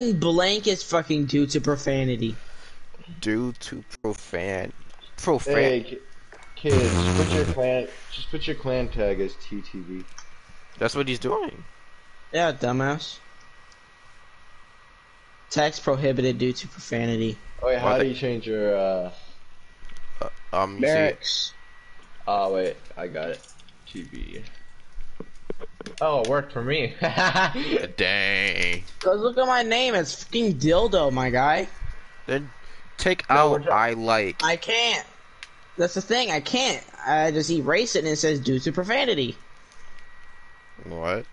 blank is fucking due to profanity. Due to profan, profan. Hey, kids, just put your clan, just put your clan tag as TTV. That's what he's doing. Yeah, dumbass. Text prohibited due to profanity. Oh wait, how Well, do you change your? uh Um, you see, Barracks. Oh wait, I got it. TV. Oh, it worked for me. dang. Cause look at my name, it's fucking dildo, my guy. Then take No, out we're I like. I can't. That's the thing, I can't. I just erase it and it says due to profanity. What?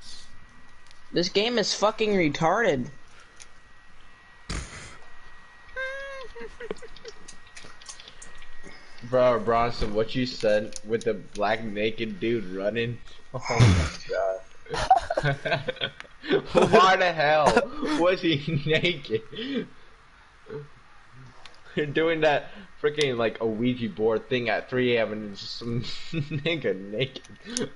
This game is fucking retarded. Bro, Bronson, what you said with the black naked dude running? Oh my god. Why the hell was he naked? You're doing that freaking like a Ouija board thing at 3 a.m. and just some nigga naked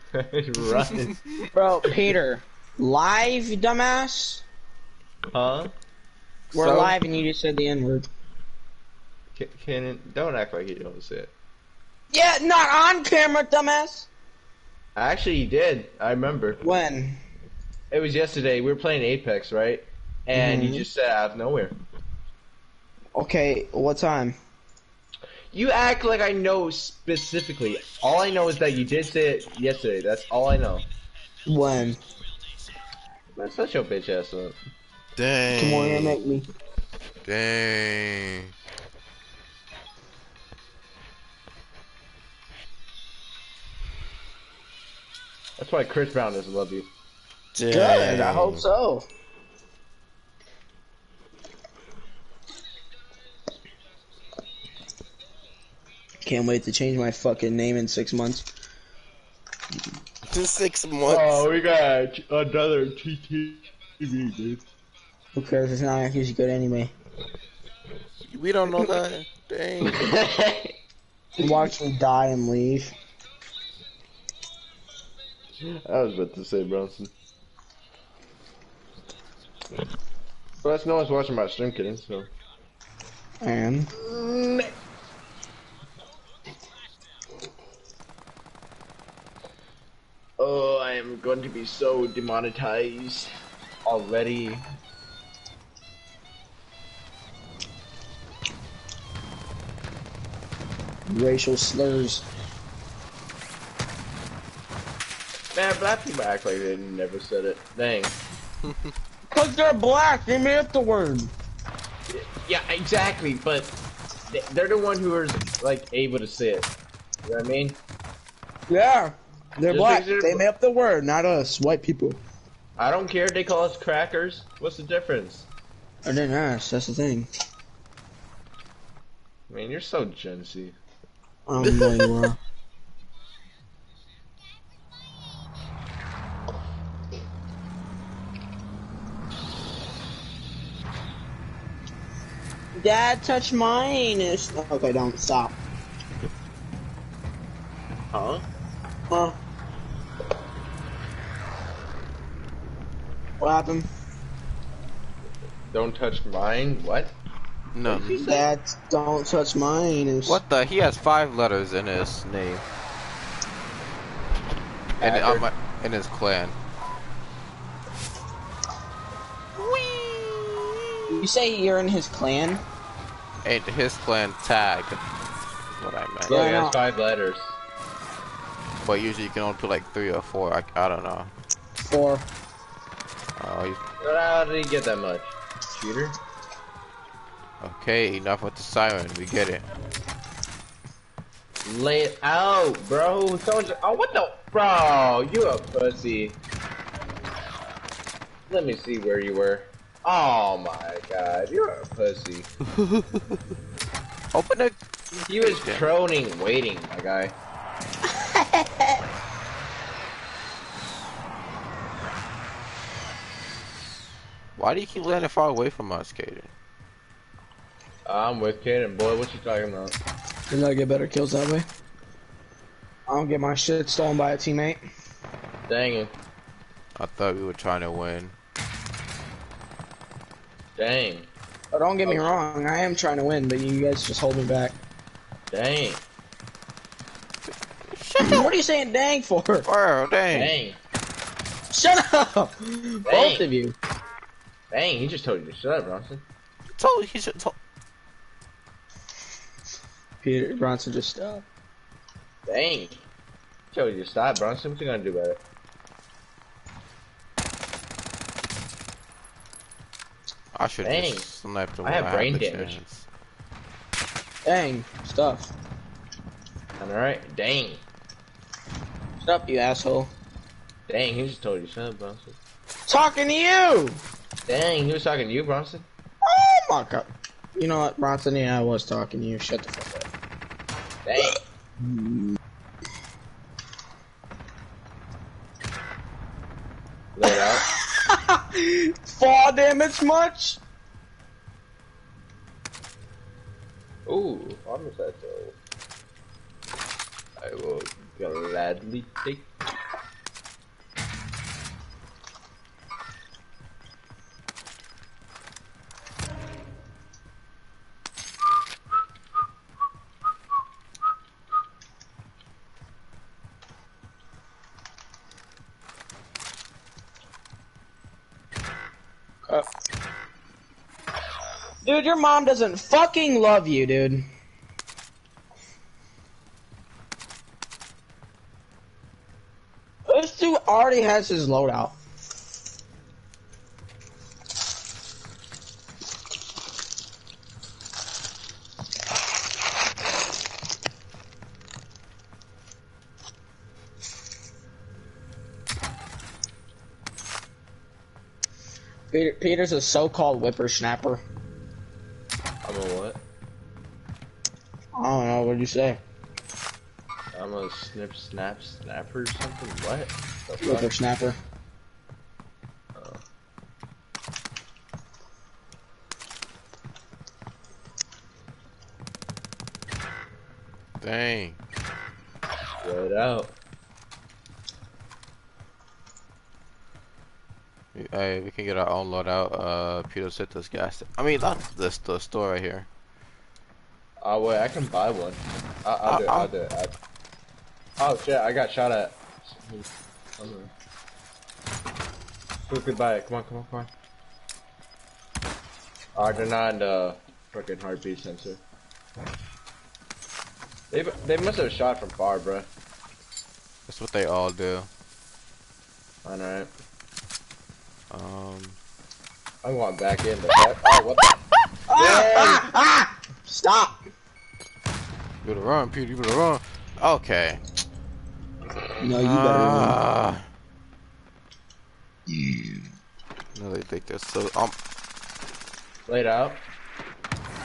running. Bro, Peter, live, dumbass? Huh? We're So- live and you just said the N word. Can, can don't act like you don't see it. Yeah, not on camera, dumbass. Actually, you did. I remember. When? It was yesterday. We were playing Apex, right? And Mhm. you just said out of nowhere. Okay, what time? You act like I know specifically. All I know is that you did say it yesterday. That's all I know. When? Man, such your bitch ass up. Dang. Come on, here, make me. Dang. That's why Chris Brown doesn't love you. Dang. Good, I hope so. Can't wait to change my fucking name in six months. Just six months. Oh, we got another TTV, dude. Who cares? It's not actually good anyway. We don't know that. Dang. Watch me die and leave. I was about to say Bronson. But that's no one's watching my stream, kidding. So. And Oh, I am going to be so demonetized already. racial slurs. Man, black people act like they never said it. Dang. Cause they're black, they made up the word. Yeah, exactly. But they- they're the one who are like able to say it. You know what I mean? Yeah, they're Just black. they're They made up the word, not us, white people. I don't care if they call us crackers. What's the difference? I didn't ask. That's the thing. Man, you're so Gen Z. I don't know you are. Dad, touch mine. It's... Okay, don't stop. Huh? Huh? What happened? Don't touch mine. What? No. Dad, don't touch mine. It's... What the? He has five letters in his name. And Hacker. on my, in his clan. You say you're in his clan? And his clan tag. Is what I meant. Look, Yeah, I it has five letters. But usually you can only put like three or four. I, I don't know. Four. Oh, he's, But how did he get that much? Cheater? okay, enough with the siren. We get it. Lay it out, bro. Someone just, oh, what the? Bro, you a pussy. Let me see where you were. Oh my god, you're a pussy. Open it. He was Okay. proning waiting, my guy. Why do you keep landing far away from us, Kaden? I'm with Kaden, boy. What you talking about? Cause I get better kills that way. I don't get my shit stolen by a teammate. Dang it. I thought we were trying to win. Dang. Oh, don't get me Okay. wrong, I am trying to win, but you guys just hold me back. Dang. what are you saying dang for? Bro, dang. Dang. Shut up! Both of you. Dang, he just told you to shut up, Bronson. Told he should told. Peter Bronson just stop. Dang. He told you to stop, Bronson. What you gonna do about it? I should Dang. just sniped him. I when have brain the damage. chance. Dang, stuff. Alright? Dang. Shut up, you asshole. Dang, he just told you to shut up, Bronson. Talking to you! Dang, he was talking to you, Bronson. Oh my god. You know what, Bronson? Yeah, I was talking to you. Shut the fuck up. Dang. Mm-hmm. Let it out. Fall damage much? Ooh, almost that though. I will gladly take. Uh, dude, your mom doesn't fucking love you, dude. This dude already has his loadout. Peter, Peter's a so-called whippersnapper. I don't know. What'd you say? I'm a snip snap snapper or something? What? The fuck? Whippersnapper. Dang. Let it out. Hey, we can get our own loadout. Uh, Peter set this gas. I mean, not this the store right here. Oh wait, I can buy one. I, I'll do it. I'll do it. I'll... Oh shit! I got shot at. Quickly buy it. Come on, come on, come on. Oh, they're not in the freaking heartbeat sensor. They they must have shot from far, bro. That's what they all do. Alright. Um, I'm going back in, but that. Oh, what the? Ah, ah! Stop! you better run, Peter. You better run. Okay. No, you better run. Ah. No, they think they're so. Um, Laid out.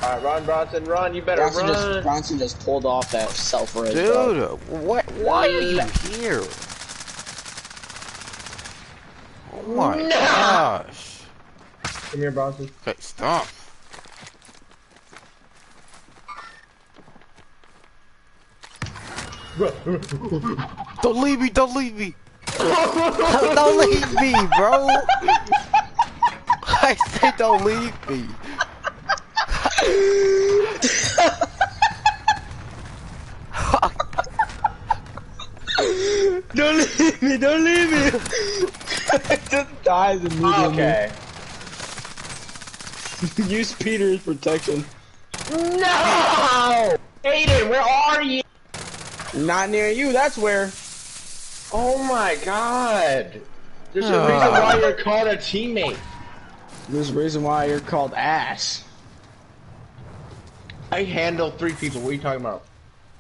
Alright, Ron Bronson, run. You better Bronson run. just, Bronson just pulled off that self-res. dude, bro. what? Why are you here? Oh my gosh. Come here, Bronson. Okay, stop. Don't leave me, don't leave me. don't leave me, bro. I said don't leave me. Don't leave me! Don't leave me! just dies immediately. Okay. Use Peter's protection. No! Aiden, where are you? Not near you. That's where. Oh my god. There's a Ah. reason why you're called a teammate. There's a reason why you're called ass. I handle three people. What are you talking about?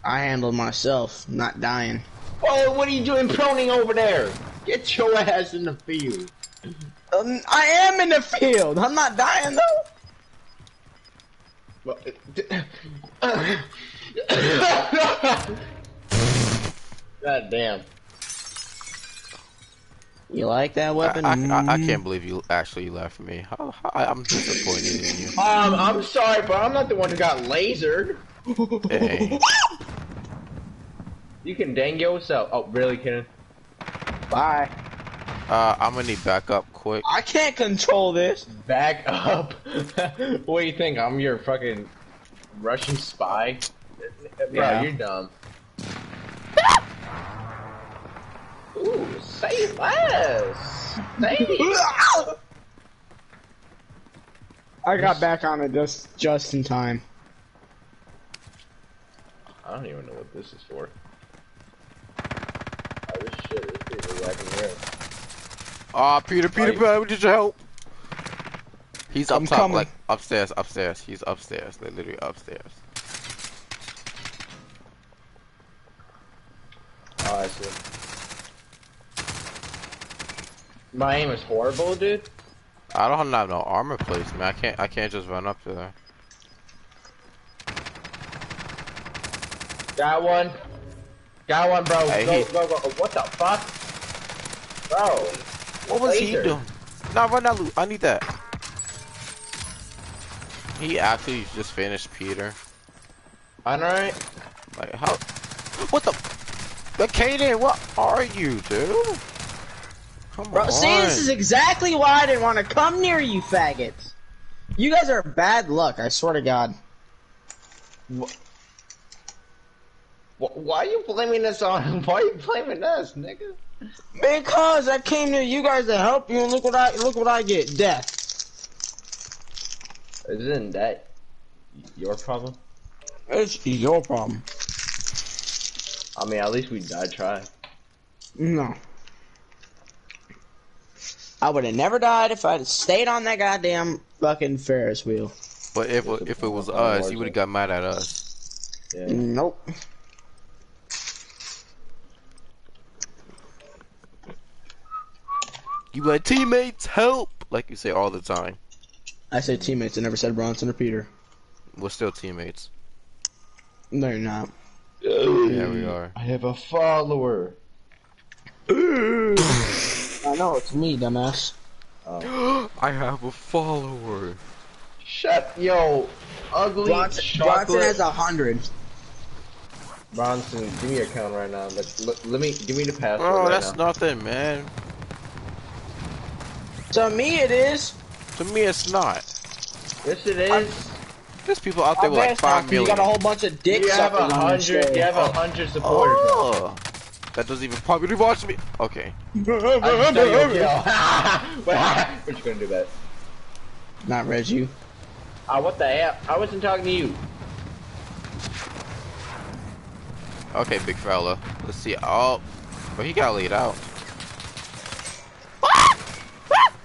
I handled myself, not dying. Oh, what are you doing proning over there? Get your ass in the field. Um, I am in the field. I'm not dying though. Well, God damn. You like that weapon? I, I, I Mm. can't believe you actually left me. How, how, I'm disappointed in you. Um, I'm sorry, but I'm not the one who got lasered. Hey, You can dang yourself. Oh, really, Kenan? Bye. Uh, I'm gonna need backup quick. I can't control this. Back up. what do you think? I'm your fucking Russian spy? Bro, Yeah. you're dumb. Ooh, say less. Say I got back on it just just in time. I don't even know what this is for. Oh, this shit, this people whacking here. Ah, Peter, Peter, Peter, we need your help. He's up I'm top, coming. like upstairs, upstairs. He's upstairs, like literally upstairs. Oh, I see. My aim is horrible, dude. I don't have no armor plates, man. I can't, I can't just run up to there. Got one. Got one, bro. Hey, go, he- go, go. What the fuck? Bro. What was he doing? Nah, run that loot. I need that. He actually just finished Peter. Alright. Like how? What the? The Kaden, what are you, dude? Come Bro, on. see, this is exactly why I didn't want to come near you faggots. You guys are bad luck, I swear to God. Wh- Why are you blaming us on? him? Why are you blaming us, nigga? Because I came to you guys to help you, and look what I look what I get: death. Isn't that your problem? It's your problem. I mean, at least we died trying. No. I would have never died if I'd stayed on that goddamn fucking Ferris wheel. But if if it was us, you would have got mad at us. Yeah. Nope. You like teammates help, like you say all the time. I say teammates. I never said Bronson or Peter. We're still teammates. No, you're not. Yeah, we are. I have a follower. I know it's me, dumbass. I have a follower. Shut yo, ugly Bronson, chocolate. Bronson has a hundred. Bronson, give me your account right now. Let, let, let me give me the password. Oh, right that's now. nothing, man. To me, it is. To me, it's not. Yes, it is. There's people out there I with bet like it's not, five 'cause You got a whole bunch of dicks. You have a suckers on your hundred. You have a hundred supporters. Oh, that doesn't even probably watch me. Okay. I just tell you, yo. what you gonna do that? Not read you. Ah, what the hell? I wasn't talking to you. Okay, big fella. Let's see. Oh, but he got laid out.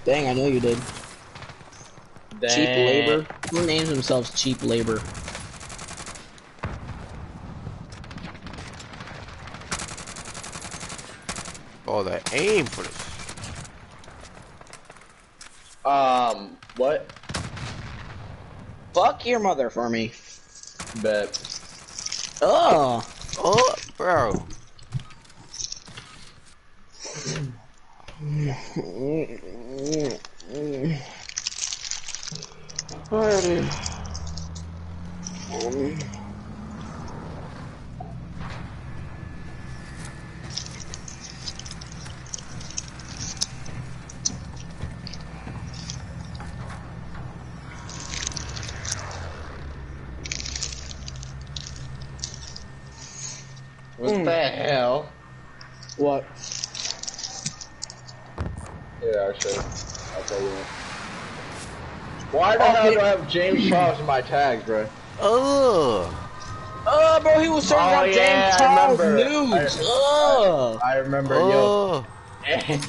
Dang, I know you did. Cheap labor. Who names themselves cheap labor? Oh, that aim for this. Um, what? Fuck your mother for me. Bet. Oh. Oh, bro. Alrighty. What Mm. the hell? What? Yeah, I'll show you. I'll tell you. Why the Oh, hell do I have James Charles in my tags, bro? Ugh. Oh, bro, he was searching Oh, up yeah, James I Charles remember. nudes. I- Ugh. I remember, yo. Ugh.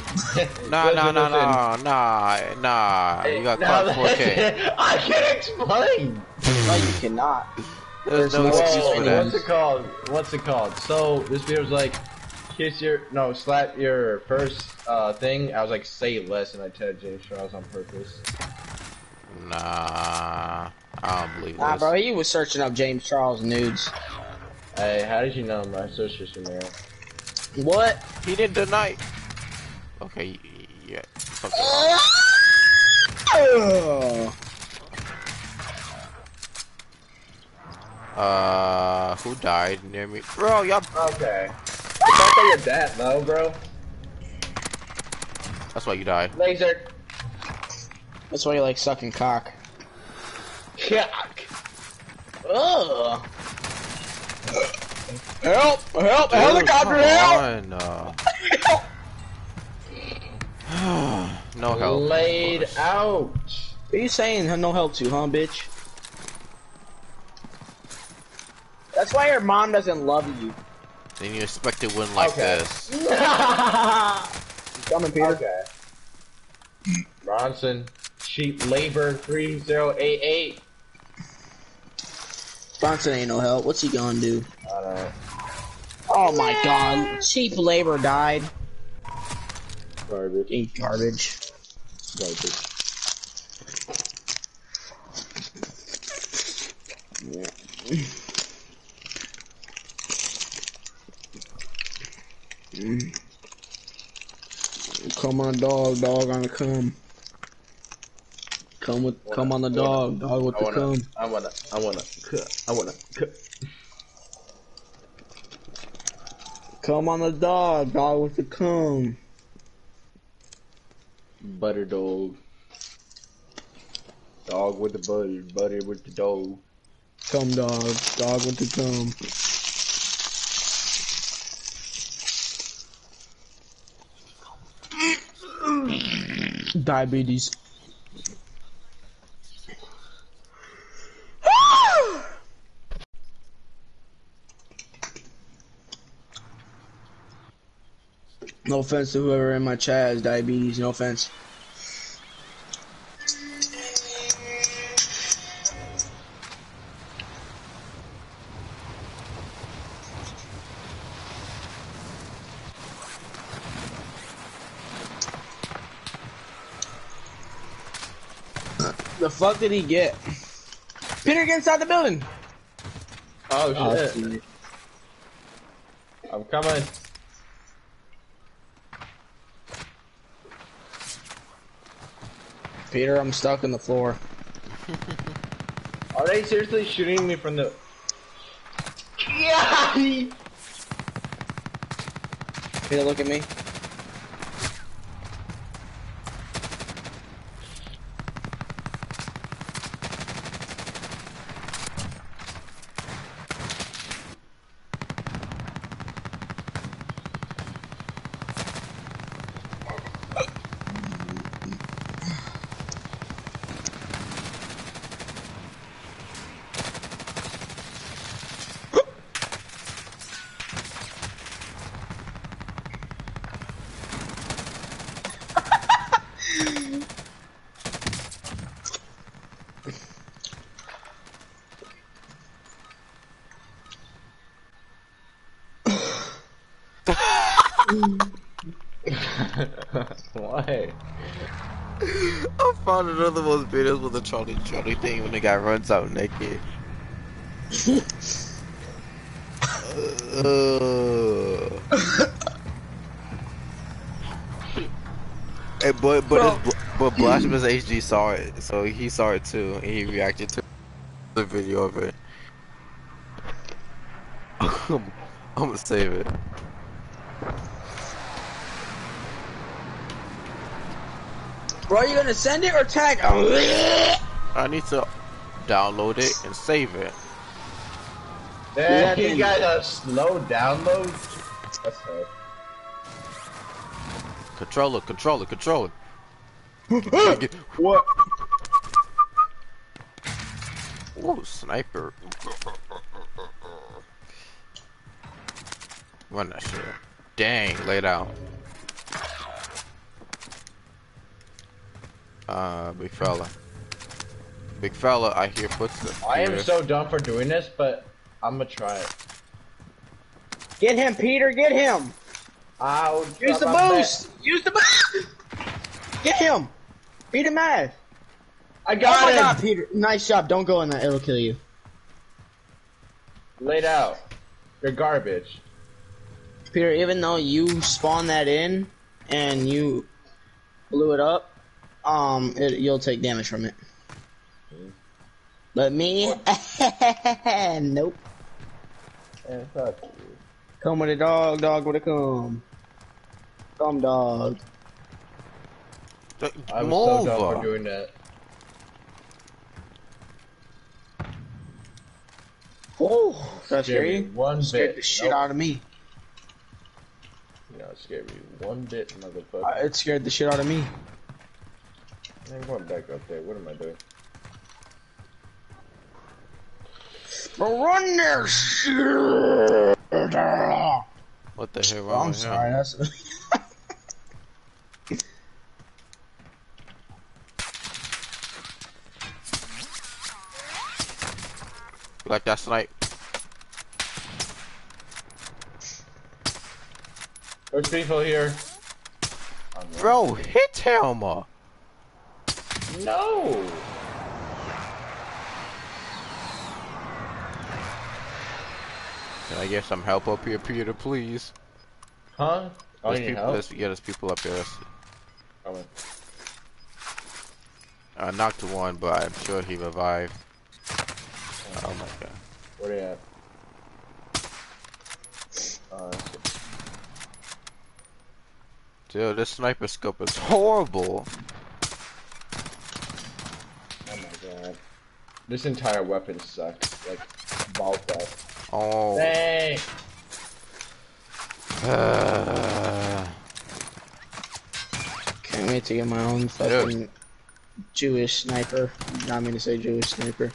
Nah, nah, nah, nah, nah, nah. You got caught 4K. I can't explain. No, you cannot. There's There's no no excuse excuse for for that. What's it called? What's it called? So this video was like, kiss your no, slap your first uh thing. I was like, say less, and I tagged James Charles on purpose. Nah, I don't believe Nah, this. bro, he was searching up James Charles nudes. Hey, how did you know my sister Samara? What? He didn't deny. Okay, y- y- yeah. something. Uh, who died near me? Bro, y'all. Okay. The fact that you're that low, bro. That's why you died. Laser. That's why you like sucking cock. Cock. Ugh. Help! Help! Dude, helicopter come help! on, uh. no help. Laid out. What are you saying no help to, huh, bitch? That's why your mom doesn't love you. Then you expect to win like Okay. this. Coming, Peter. Okay. Bronson, cheap labor 3088. Bronson ain't no help. What's he gonna do? I don't know. Oh my god. Cheap labor died. Garbage. Ain't garbage. Garbage. Yeah. Mm. Come on, dog. Dog on the come. Come with, come on the dog. Dog with I the wanna, come. I wanna, I wanna. I wanna. Come on the dog. Dog with the come. Butter dog. Dog with the butter, butter with the dog. Come dog. Dog with the come. Diabetes. No offense to whoever in my chat has diabetes, no offense. Did he get? Peter, get inside the building! Oh Oh, shit. shit. I'm coming. Peter, I'm stuck in the floor. Are they seriously shooting me from the? Yeah. Peter, look at me. Why? I found another one of those videos with the Charlie Charlie thing when the guy runs out naked. uh, hey, but but his, but Blasphemous HD saw it, so he saw it too, and he reacted to the video of it. I'm gonna save it. Bro, are you gonna send it or tag? I need to download it and save it. Damn, Yeah, you got a slow download. That's hard. Controller, controller, controller. what? Ooh, sniper. Run that shit. Dang, laid out. Uh, big fella. Big fella, I hear footsteps. I am so dumb for doing this, but I'm gonna try it. Get him, Peter, get him! I'll Use the try my boost! Use the boost! Get him! Beat him ass! best. I Oh got my him. god, Peter! Nice job, don't go in that, it'll kill you. Laid out. You're garbage. Peter, even though you spawned that in and you blew it up, um, it, you'll take damage from it. But me, nope. Yeah, fuck you. Come with a dog, dog with a come. Come, dog. I was so Move. dumb for uh, doing that. Oh, that's Scared me scary. One Scared bit. the shit Nope. out of me. You know, it scared me one bit, Uh, motherfucker. It scared the shit out of me. I'm going back up there. What am I doing? Run there, shit. What the hell Oh, I'm sorry. That's Like that snipe. There's people here. Bro, hit him. No. Can I get some help up here, Peter, please? Huh? Oh, There's people, help? yeah, there's people up here. Coming. I knocked one, but I'm sure he revived. Oh my god. Where they at? Uh. Dude, this sniper scope is horrible. oh my god. This entire weapon sucks. Like, ball sucks. Oh. Dang! Uh, Can't wait to get my own fucking Jewish sniper. Not mean to say Jewish sniper.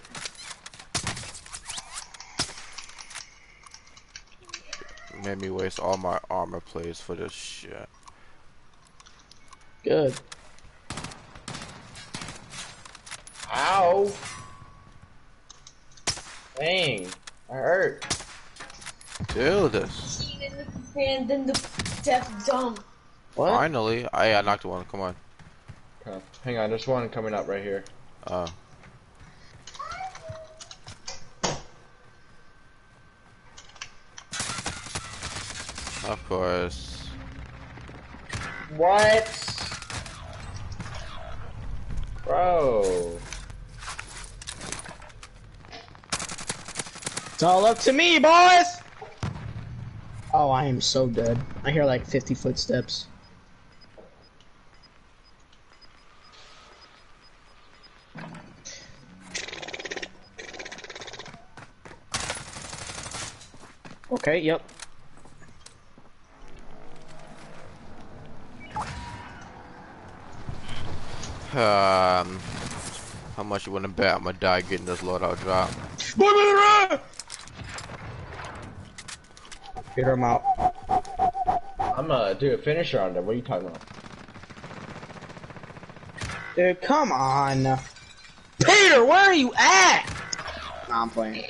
made me waste all my armor plates for this shit. Good. Ow! Dang! I hurt. Dude, this. And then the death dump. What? Finally, I, I knocked one. Come on. Okay. Hang on, there's one coming up right here. Uh, of course. What? Bro. It's all up to me, boys! Oh, I am so dead. I hear like 50 footsteps. Okay, yep. Um, how much you wanna bet I'm gonna die getting this loadout drop? Peter, I'm out. I'm uh, gonna do a finisher on them. What are you talking about? Dude, come on. Peter, where are you at? Nah, I'm playing.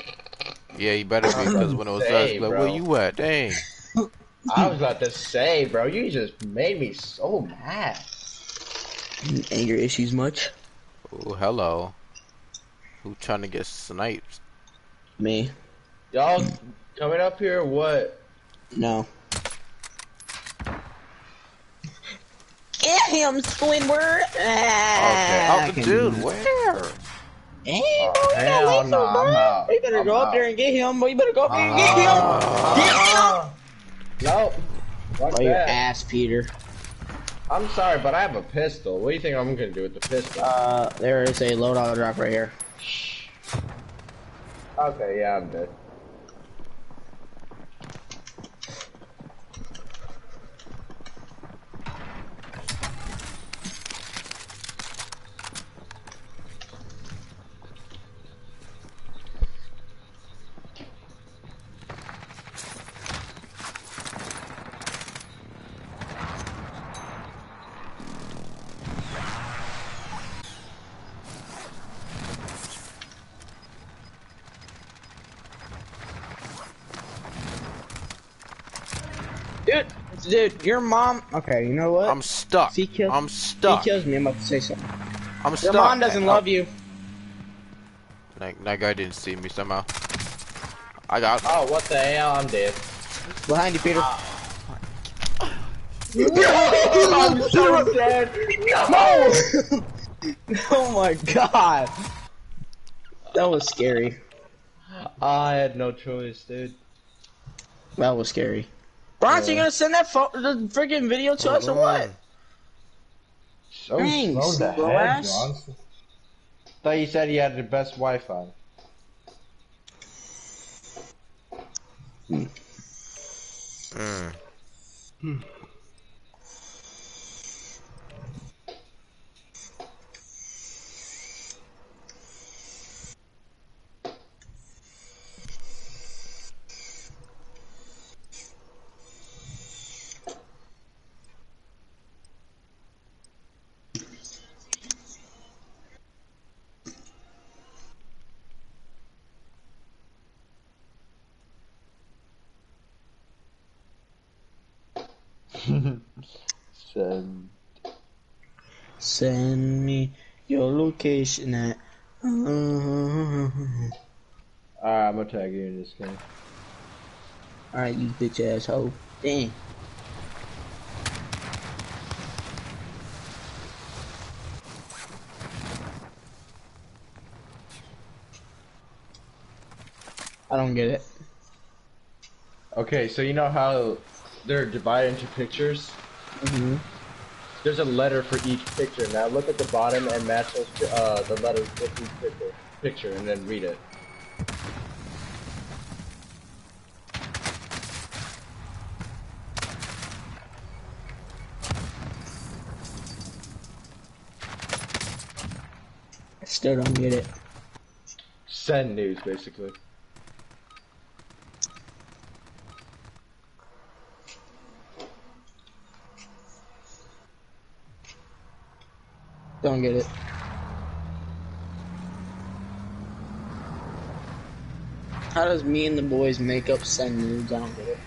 Yeah, you better be because when it was us, Say, like, bro. where you at? Dang. I was about to say, bro, you just made me so mad. Anger issues much? Oh, hello. Who trying to get sniped? Me. Y'all coming up here? What? No. Get him, Squidward! Okay. Ah, I Oh, can dude, do- where? Hey, Oh, bro, you gotta wait no, for bro. out. You better I'm go up out. there and get him, boy. You better go up there and get him. Ah. No. Fuck Oh, your ass, Peter. I'm sorry, but I have a pistol. What do you think I'm gonna do with the pistol? Uh, there is a loadout drop right here. okay, yeah, I'm dead. Dude, dude, your mom. Okay, you know what? I'm stuck. He killed- I'm he stuck. kills me. I'm about to say something. I'm Your stuck. mom doesn't Oh, love you. That, that guy didn't see me somehow. I got. Oh, what the hell? I'm dead. Behind you, Peter. I'm so dead. No! oh my god. That was scary. I had no choice, dude. That was scary. Bronson, you gonna send that pho- the freaking video to us or what? So Thanks, slow to head, ass. Thought you said you had the best Wi-Fi. Mm. Send. Send me your location at. Alright, I'm gonna tag you in this game. Alright, you bitch asshole. Dang. I don't get it. Okay, so you know how they're divided into pictures? hmm There's a letter for each picture. Now look at the bottom and match those, uh, the letters with each picture, picture and then read it. I still don't get it. Send news, basically. Don't get it. How does me and the boys make up send nudes? I don't get it.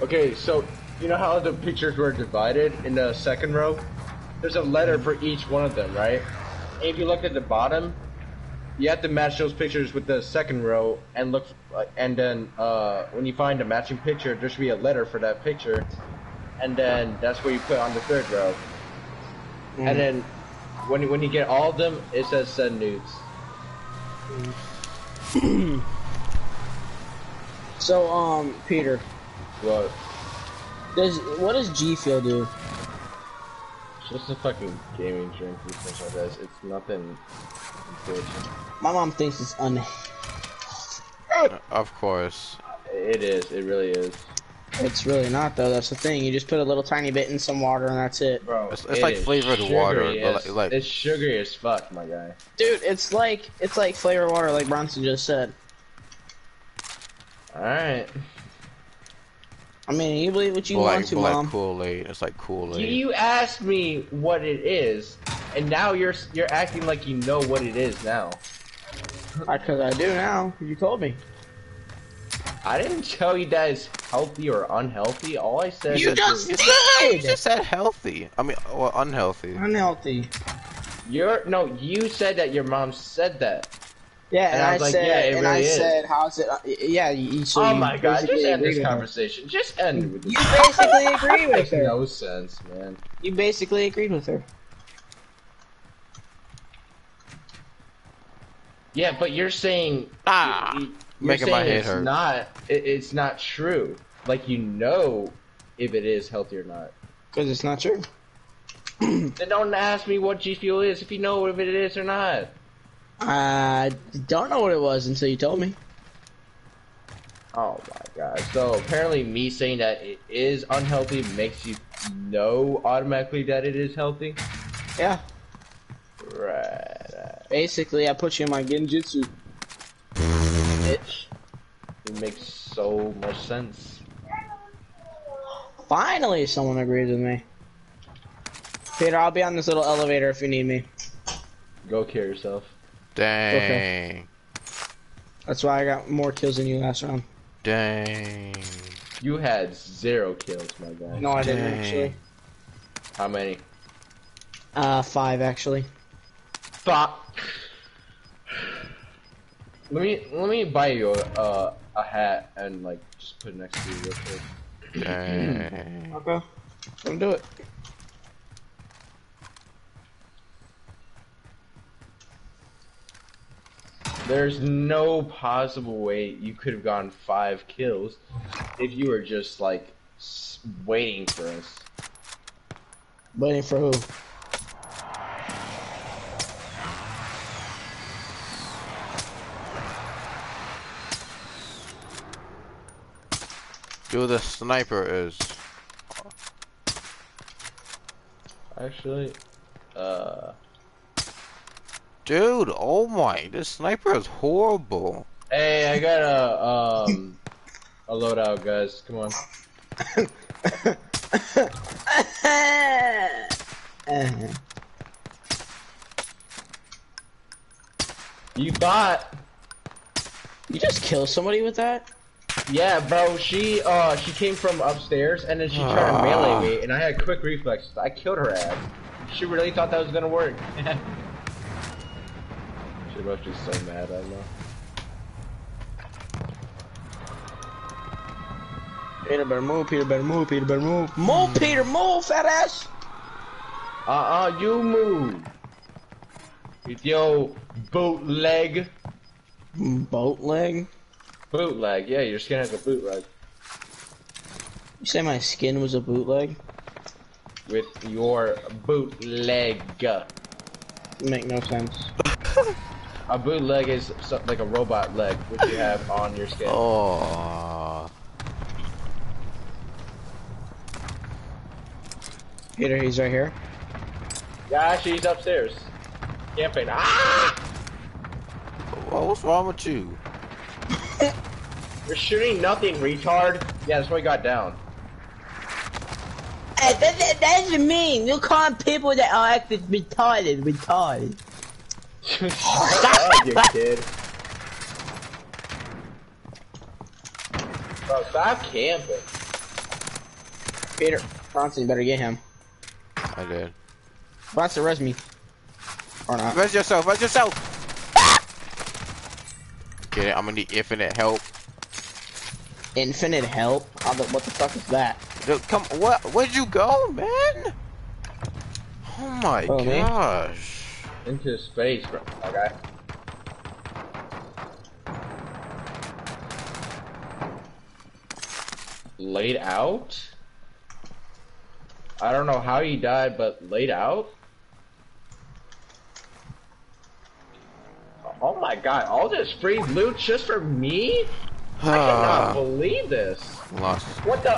Okay, so you know how the pictures were divided in the second row? There's a letter for each one of them, right? And if you look at the bottom, you have to match those pictures with the second row and look, and then uh, when you find a matching picture, there should be a letter for that picture, and then that's where you put on the third row. And then when you, when you get all of them, it says send nudes. So, um, Peter, What? does what does G Fuel do? It's just a fucking gaming drink. This like this. It's nothing important. My mom thinks it's un. Of course. It is. It really is. It's really not though. That's the thing. You just put a little tiny bit in some water and that's it, Bro, It's- it's it like flavored water, as- like- like- it's sugary as fuck, my guy. dude. It's like it's like flavor water, like Bronson just said. All right. I mean, you believe what you But want like, to, but like mom. Kool-Aid. It's like Kool-Aid. You asked me what it is, and now you're you're acting like you know what it is now. Because I do now. You told me. I didn't tell you that it's healthy or unhealthy. All I said You is just that You just said healthy. I mean, well, unhealthy. Unhealthy. you're no. You said that your mom said that. Yeah, And and, I I, was like, said, yeah, it and I is. said, how's it? Uh, yeah, you, so oh you my god! Just end this with her. conversation. Just end it with You this. basically agree with Makes her. no sense, man. You basically agreed with her. Yeah, but you're saying Ah, you- you're making my saying head it's hurt. Not, it, it's not true. Like you know if it is healthy or not. Because it's not true. Then don't ask me what G Fuel is if you know if it is or not. I don't know what it was until you told me. Oh my god. So apparently me saying that it is unhealthy makes you know automatically that it is healthy? Yeah. Right. Basically, I put you in my genjutsu. Bitch. It makes so much sense. Finally, someone agrees with me. Peter, I'll be on this little elevator if you need me. Go kill yourself. dang, Okay. That's why I got more kills than you last round. dang. You had zero kills, my guy. No, I didn't actually. How many? Uh, five actually. Fuck. Let me let me buy you a a, a hat and like just put it next to you real quick. Dang. Okay. Don't do it. There's no possible way you could have gotten five kills if you were just like waiting for us. Waiting for who? Dude, the sniper is. Actually, uh, Dude, oh my, this sniper is horrible. hey, I got a um a loadout, guys. Come on. You thought? you just kill somebody with that? Yeah, bro. She uh she came from upstairs and then she tried to melee me, and I had quick reflexes. I killed her ass. She really thought that was gonna work. she must be so mad. I know. Peter better move, Peter better move, Peter better move. Move, Peter, move, fat ass! Uh uh, you move. With your bootleg. Boat leg? Bootleg, yeah, your skin has a bootleg. You say my skin was a bootleg? With your bootleg. Make no sense. A bootleg is so, like a robot leg, which you have on your skin. Oh. Peter, he's right here. Yeah, she's upstairs. Camping. Ah! Well, what's wrong with you? You're shooting nothing, retard. Yeah, that's why he got down. Hey, that, that, that doesn't mean you call people that are acting retarded, retarded. Shut up, you kid. Bro, stop camping. Peter, Bronson, you better get him. I did. Bronson, res me. Or not. Rest yourself, rest yourself! Get it, I'm gonna need infinite help. Infinite help? How the, what the fuck is that? Dude, come, what, where'd you go, man? Oh my Oh, me? gosh. Into space, bro. Okay. Laid out? I don't know how he died, but laid out? Oh my god, all this free loot just for me? I ah. cannot believe this. Lost. What the?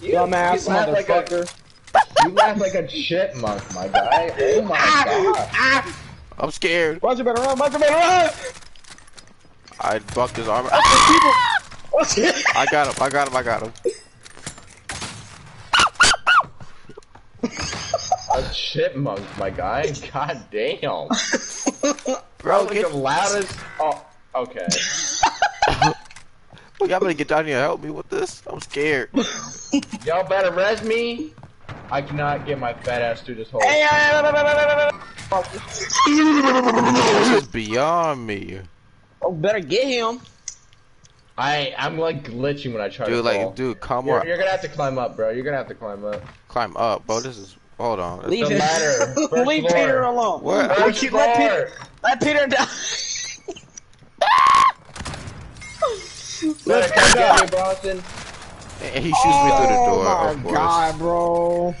you, Dumbass you laugh like a- motherfucker. you laugh like a chipmunk, my guy. Oh my ah, god. Ah. I'm scared. Bronson, better run, Bronson, better run! I bucked his armor. I got him, I got him, I got him. A chipmunk, my guy. God damn. Bro, like get, the loudest. Oh, okay. y'all better get down here and help me with this. I'm scared. Y'all better res me. I cannot get my fat ass through this hole. This is beyond me. Oh, better get him. I I'm like glitching when I try Dude, to like, fall. dude, come You're, on. you're gonna have to climb up, bro. You're gonna have to climb up. Climb up, bro. This is, hold on. Leave The him. Leave floor. Peter alone. What? First Keep- let Peter, floor. let Peter down. Better come get me, Bronson. And he shoots me through the oh door, Oh of my course. god, bro.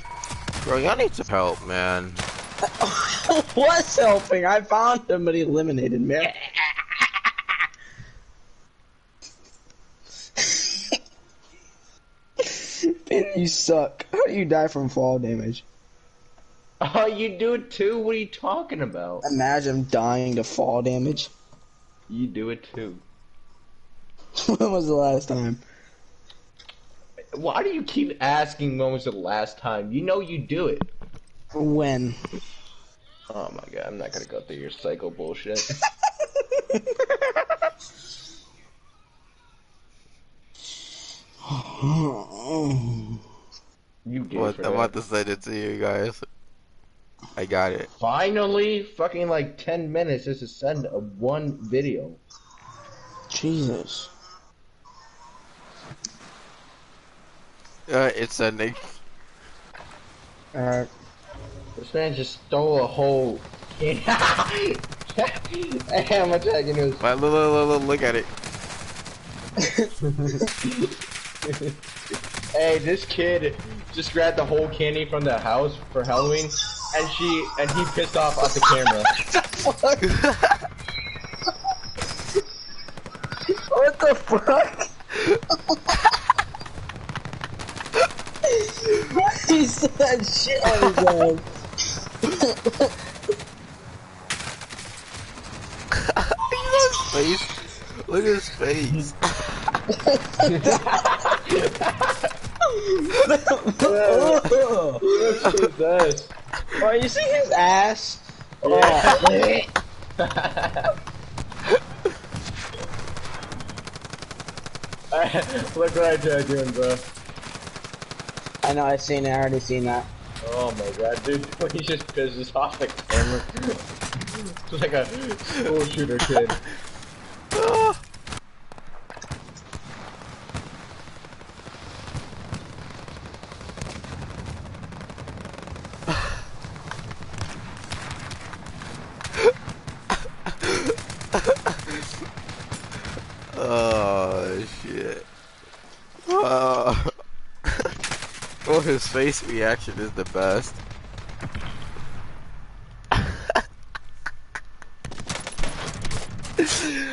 Bro, y'all need some help, man. What's helping? I found him, but he eliminated me. Peter, you suck. How do you die from fall damage? Oh, you do it too? What are you talking about? Imagine dying to fall damage. You do it too. when was the last time? Why do you keep asking when was the last time? You know you do it. When? Oh my god, I'm not gonna go through your psycho bullshit. You did What, for I'm about to send it to you guys. I got it. Finally, fucking like 10 minutes just to send a one video. Jesus. Uh, it's sending. Alright. This man just stole a whole. hey, I'm attacking this. Look, look, look, look, look at it. Hey, this kid just grabbed the whole candy from the house for Halloween, and she and he pissed off at the camera. What the fuck? he said shit on his ass. face. Look at his face. Ugh. What's this? Oh, you see his ass? Yeah. Oh. Look what I tried doing, bro. I know, I've seen it. I already seen that. Oh my god, dude, he just pisses off the camera. It's like a school shooter kid. Oh shit. Uh, oh, his face reaction is the best.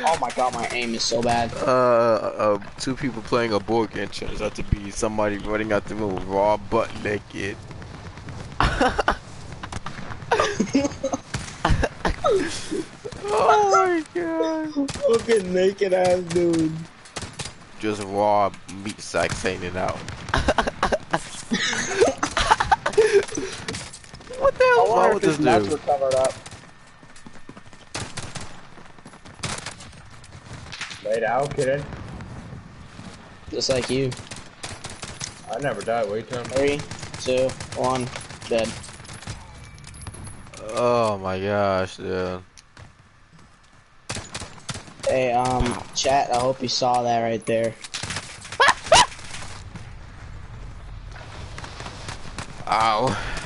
Oh my god, my aim is so bad. Uh, uh, two people playing a board game turns out to be somebody running out the room raw butt naked. oh my god. Fucking naked ass dude. Just raw meat sacks hanging out. what the hell's wrong with this dude? covered up. Laid out, kidding. Just like you. I never died, wait till Three, two, one, dead. Oh my gosh, dude. Hey, um, chat, I hope you saw that right there. Ow.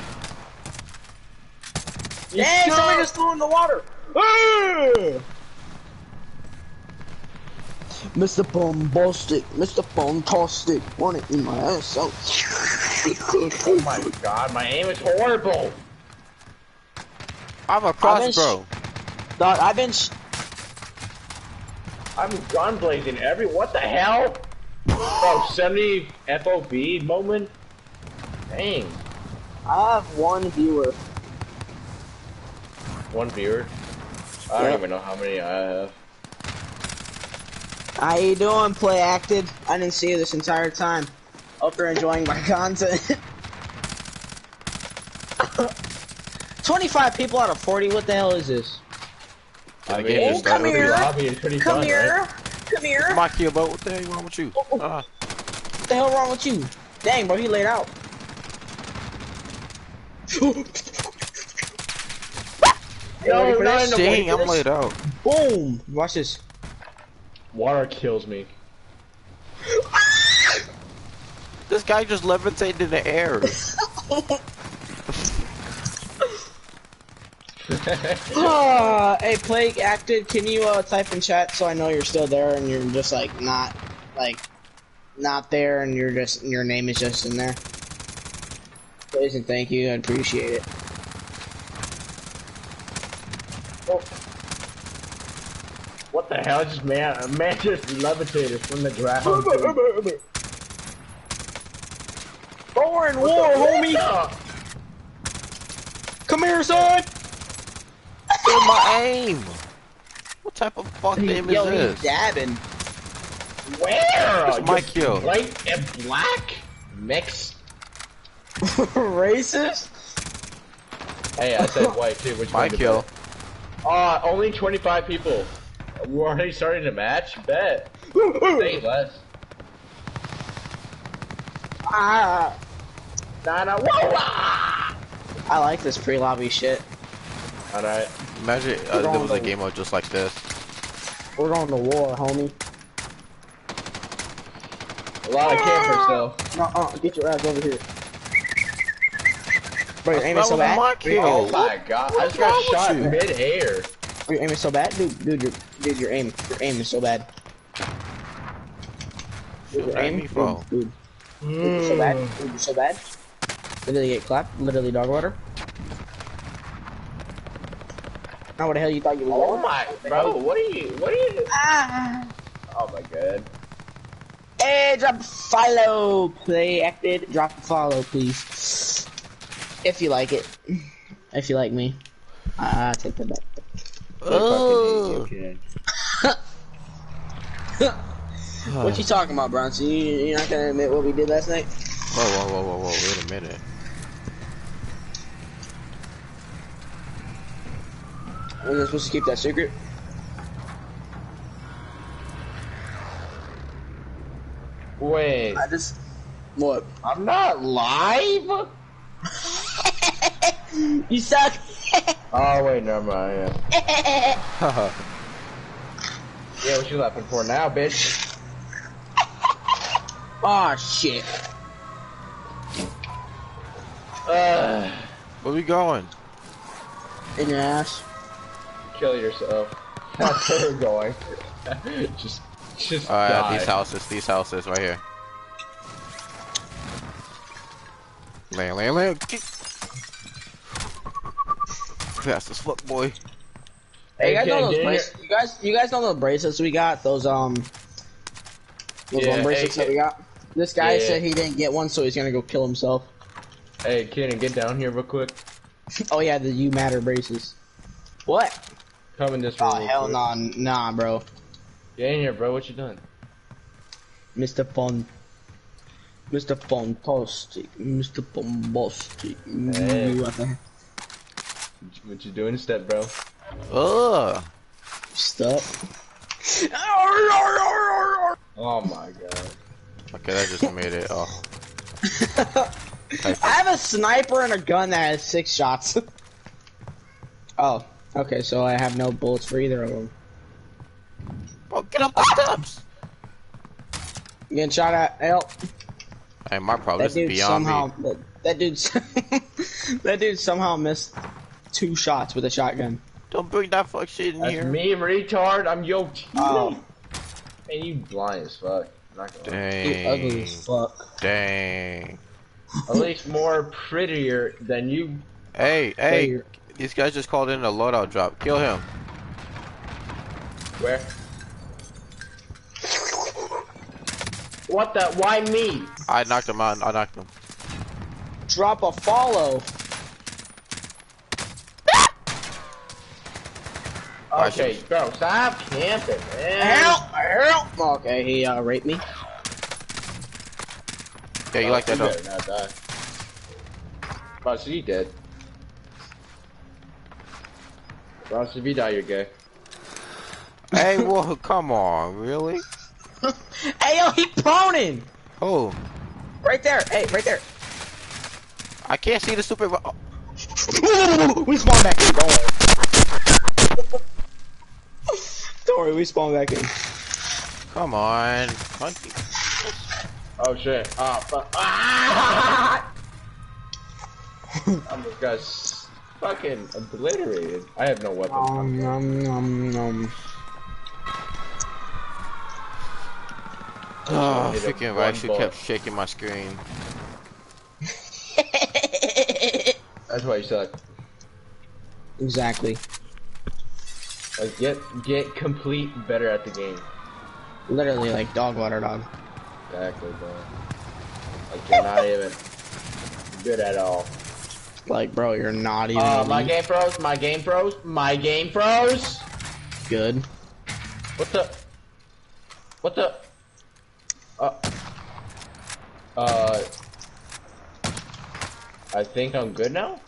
Hey, somebody just threw in the water! Ah! Mr. Bombastic, Mr. Fantastic, want it in my ass out. Oh my god, my aim is horrible! I'm a I've been crossbow. Dog, I've been. Sh- I'm gun blazing every. What the hell? Bro, 70 FOB moment? Dang. I have one viewer. One viewer. I don't Yeah. even know how many I have. How you doing, play acted? I didn't see you this entire time. Hope you're enjoying my content. 25 people out of 40, what the hell is this? I The game just come started. here. Lobby is pretty Come fun, here, right? come here. My kill, but what the hell wrong with you? Uh, What the hell wrong with you? Dang, bro, he laid out. No, not this? dang, I'm way. laid out. Boom! Watch this. Water kills me. This guy just levitated in the air. Ah, hey, Plague acted. Can you uh, type in chat so I know you're still there and you're just like not, like, not there and you're just your name is just in there. Please and thank you. I appreciate it. Oh. What the hell? Just man, a man just levitated from the ground. Foreign war, homie. Come here, son. Still my aim. What type of fuck name is Yo, this? he's dabbing. Where? It's my Just kill. White and black mix. Racist. Hey, I said white too. Which My kill. bet? Uh, only 25 people. We're already starting to match? Bet. Say less. Ah, Nah, nah, whoa, ah! I like this pre-lobby shit. Alright. Imagine uh, there was a game mode just like this. We're going to war, homie. A lot of campers though. Uh-uh, get your ass over here. Bro, you're aiming so bad. Oh my god, I just got shot you? mid-air. You're aiming so bad, dude. Dude, your dude, your aim, your aim is so bad. Dude, your Where's aim, me dude, from? dude, dude, you're so bad. Dude, you're so bad. Literally get clapped. Literally dog water. Now what the hell you thought you were? Oh my, bro, what are you, what are you, Ah. Oh my god. Hey, drop a follow. Play acted. Drop a follow, please. If you like it. If you like me. I take that back. Oh. Okay. What you talking about, Bronson? You, you're not gonna admit what we did last night? Whoa, whoa, whoa, whoa, whoa, wait a minute. We're supposed to keep that secret? Wait, I just... What? I'm not live? you suck! Oh wait, never mind. Yeah, Haha. yeah what you laughing for now, bitch? Aw, shit. Uh, Where we going? In your ass. kill yourself. That's where we're going. just, just Alright, die. these houses, these houses right here. Land, land, land. Get- Fast as fuck, boy. Hey, you guys know those get bracelets? You guys, you guys know those bracelets we got? Those um, those Yeah, one bracelets hey, that we got. This guy Yeah. said he didn't get one, so he's gonna go kill himself. Hey, Kenan, get down here real quick. Oh yeah, the you matter braces. What? Come in this room. Oh hell no, nah, nah, bro. Get in here, bro. What you doing? Mr. Fun. Mr. Fantastic. Mr. Bombastic. Hey. You what you- doing instead, bro? Ugh. stuff? Oh my god. Okay, that just made it. Oh. I have a sniper and a gun that has six shots. oh, okay, so I have no bullets for either of them. Bro, get up the steps. Getting shot at. Help. Hey, my problem That is dude beyond somehow. me. That, that dude. that dude somehow missed two shots with a shotgun. Don't bring that fuck shit in That's here. me, retard. I'm yo. Oh. Man, you blind as fuck. Not gonna lie. You ugly as fuck. Dang. At least more prettier than you. Hey, hey, you're- these guys just called in a loadout drop. Kill him. Where? What the? Why me? I knocked him out. I knocked him. Drop a follow. Okay, should- bro, stop camping, man. Help! Help! Okay, he uh, raped me. Yeah, you like that though. not die. Bro, so you dead. Bro, so if you die, you're gay. hey, well, come on, really? Hey yo, he proning! Oh, Right there. Hey, right there. I can't see the super. Oh, we spawn back. Don't worry. Don't we spawn back in. come on, monkey. Oh shit. Oh fuck. Ah! Almost got s- fucking obliterated. I have no weapon. Um, um, um, um. Oh, need a freaking one Raichu bullet. kept shaking my screen. That's why you suck. exactly. Like, get get complete better at the game. Literally like dog water dog. Exactly, bro. Like you're not even good at all. Like, bro, you're not even Uh, my game pros, my game pros, my game pros. good. What the? What the? Uh. Uh. I think I'm good now.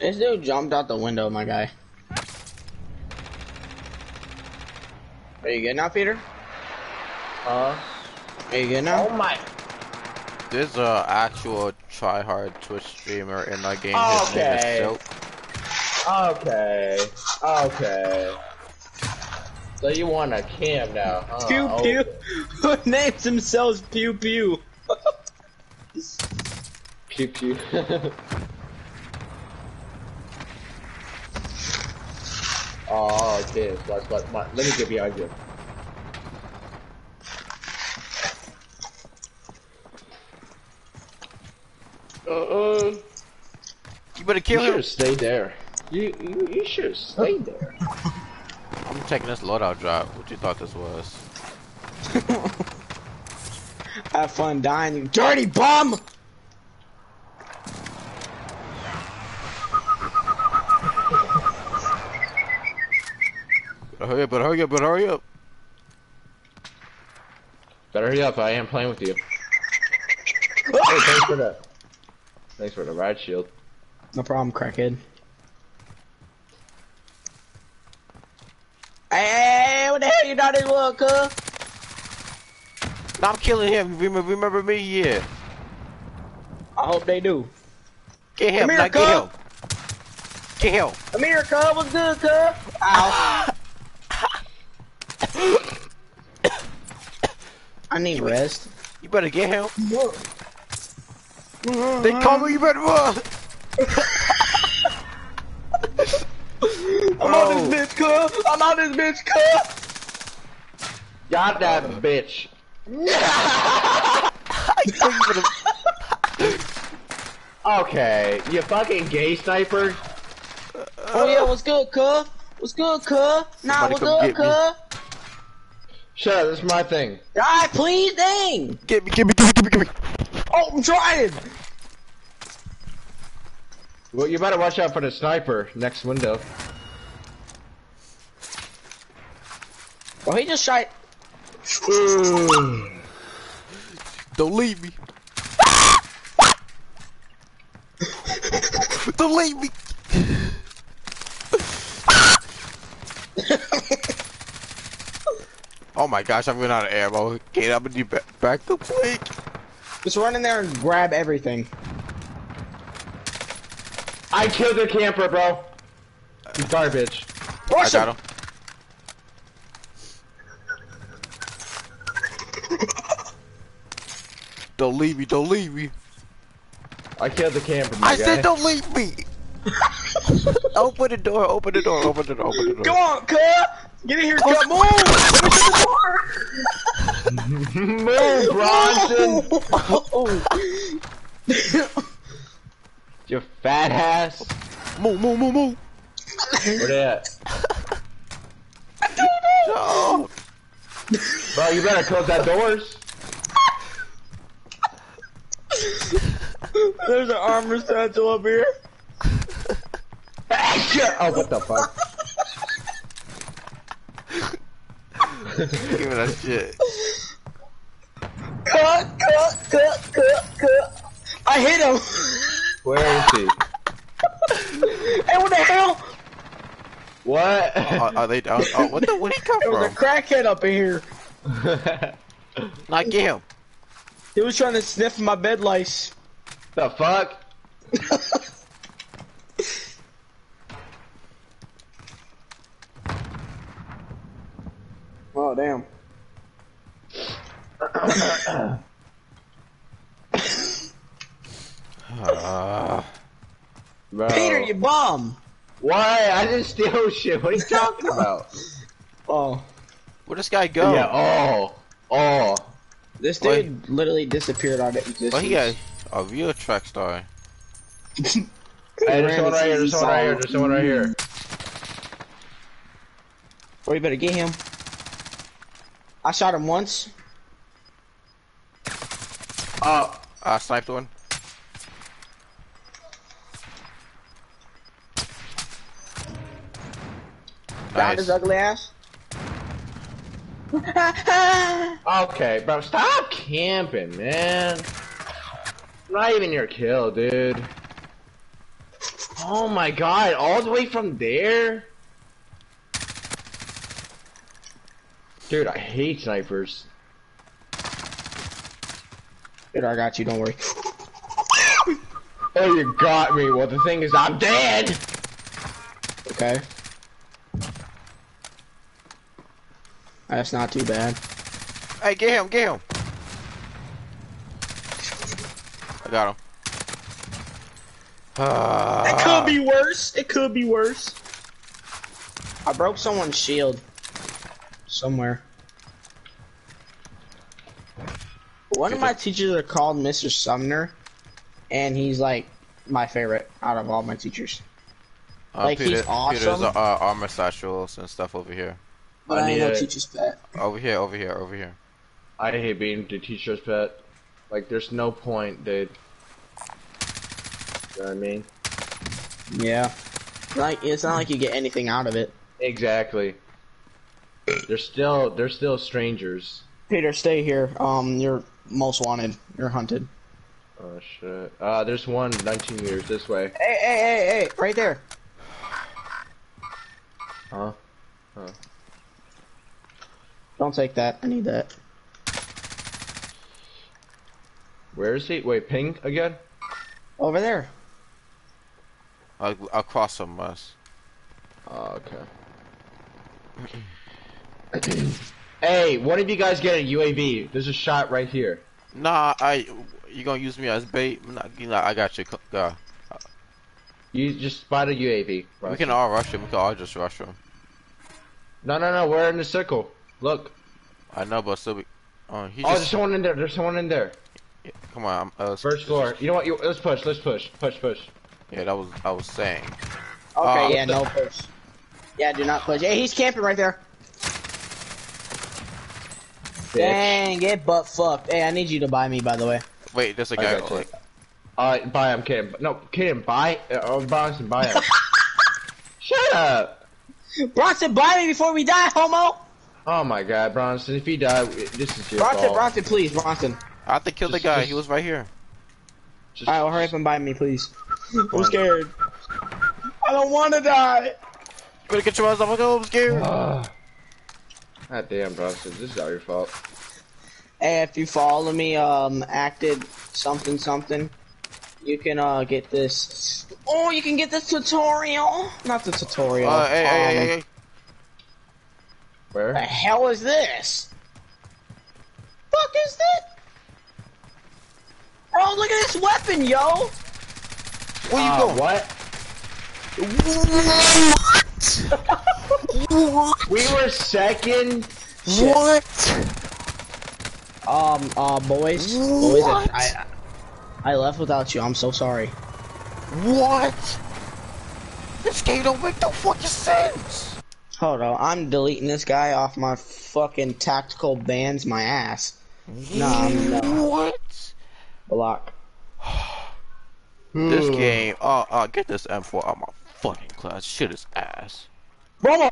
This dude jumped out the window, my guy. Are you good now, Peter? Uh. Are you good Oh now? my. There's a actual try-hard Twitch streamer in my game. Okay. Name is Okay. Okay. So you want a cam now? Huh? Pew Oh, pew. Who names themselves Pew Pew? Pew pew. oh, okay. What, what, what? Let me get behind you. Uh, You better you kill should him. have stayed there. You, you, you should have stayed there. I'm taking this loadout drop. What you thought this was? Have fun dying, you dirty bum! Hurry up, but hurry up, but hurry up. Better hurry up, I am playing with you. Ah! Hey, thanks for the thanks for the ride shield. No problem, crackhead. Hey, what the hell you done this one, cuz? I'm killing him. Remember, remember me? Yeah. I hope they do. Get him. America. here, now get him. cuz. Get him. Come here. What's good, cuz? Ow. I need rest. You better get him. They call me. You better run. I'm on this oh. bitch, cuz. I'm on this bitch, cuz. Got that bitch. Okay, you fucking gay sniper. Oh yeah, what's good, cuz? What's good, cuz? Nah, Somebody what's come good, get me. cuz? Shut up, this is my thing. Die, please, dang! Give me, give me, give me, give me, give me. Oh, I'm trying! Well, you better watch out for the sniper next window. Well, he just shot. Don't leave me. Don't leave me. Oh my gosh, I'm running out of ammo. Get up and you back, the quick. Just run in there and grab everything. I killed the camper, bro. You garbage. I Rush got him! Don't leave me, don't leave me. I killed the camper, I guy. said don't leave me. open the door, open the door, open the door, open the door. Go on, cuz! Get in here, cuz! Move! Let me shut Move, Bronson. the door! You fat ass. Move, move, move, move. Where they at? No. Bro, you better close that doors. There's an armor satchel up here. oh, what the fuck? Give me that shit. Cut, cut, cut, cut, cut. I hit him. Where is he? hey, what the hell? What? Oh, are, are they down? Oh, what the? Where'd he come There was a crackhead up in here. Not him. He was trying to sniff my bed lice. the fuck? Oh, damn. Uh, Peter, you bum. Why? I didn't steal shit. What are you talking about? Oh. where'd this guy go? Yeah, oh. Oh. This Why- dude literally disappeared out of existence. Well, he got a real track star. Hey, there's someone right here. There's someone right here. There's someone right here. Well, you better get him. I shot him once. Oh. I sniped one. Got his ugly ass. Okay, bro, stop camping, man. Not even your kill, dude. Oh my god, all the way from there? Dude, I hate snipers. Peter, I got you. Don't worry. Oh, you got me. Well, the thing is, I'm dead! Okay. That's not too bad. Hey, get him, get him. I got him. Uh, It could be worse. It could be worse. I broke someone's shield. Somewhere. One of my teachers are called Mr. Sumner, and he's like my favorite out of all my teachers. Uh, Like, he's Peter's awesome. uh, armor satchels and stuff over here. But I I, ain't need no teacher's pet. Over here, over here, over here. I hate being the teacher's pet. Like, there's no point, dude. You know what I mean? Yeah. Like it's not like you get anything out of it. Exactly. They're still they're still strangers. Peter, stay here. Um, you're most wanted. You're hunted. Oh shit. Uh, there's one 19 meters this way. Hey, hey, hey, hey! Right there. Huh? Huh. Don't take that. I need that. Where is he? Wait, ping again? Over there. Uh, across from us. Oh, okay. hey, one of you guys get a UAV. There's a shot right here. Nah, I. You gonna use me as bait? I'm not, you know, I got you. co- Go. You just spot a UAV. We can all rush him. We can all just rush him. No, no, no. We're in the circle. Look. I know, but still, be. Oh, he Oh, there's someone in there. There's someone in there. Come on. I'm, uh, let's- First floor. You know what? You, let's push. Let's push. Push. Push. Yeah, that was I was saying. Okay, Uh, yeah, no push. Yeah, do not push. Hey, he's camping right there. Bitch. Dang, get butt fucked. Hey, I need you to buy me, by the way. Wait, there's a I guy. got you. Like, Uh, buy him, kidding. No, kidding. Buy. Uh, oh, Bronson, buy him. Shut up. Bronson, buy me before we die, homo! Oh my God, Bronson. If he die, this is your Bronson, fault. Bronson, please, Bronson. I have to kill the guy. just- He was right here. Just- Alright, well, hurry up and buy me, please. I'm scared. I don't want to die. Better get your ass off. I'm scared. Ah. God damn, Bronson. This is all your fault. Hey, if you follow me, um, acted something something, you can uh get this. Oh, you can get this tutorial. Not the tutorial. Uh, hey, hey, um, hey, hey, hey. The Where? hell is this? Fuck is that? Bro, look at this weapon, yo. Where you Uh, going? What? What? We were second. What? Um, uh, boys, boys, What? I, I, I left without you. I'm so sorry. What? This game don't make no fucking sense. Hold on, I'm deleting this guy off my fucking tactical bands, my ass. No, I'm no What? block. This game, uh, uh, get this M4 out my fucking class. Shit is ass. Bro,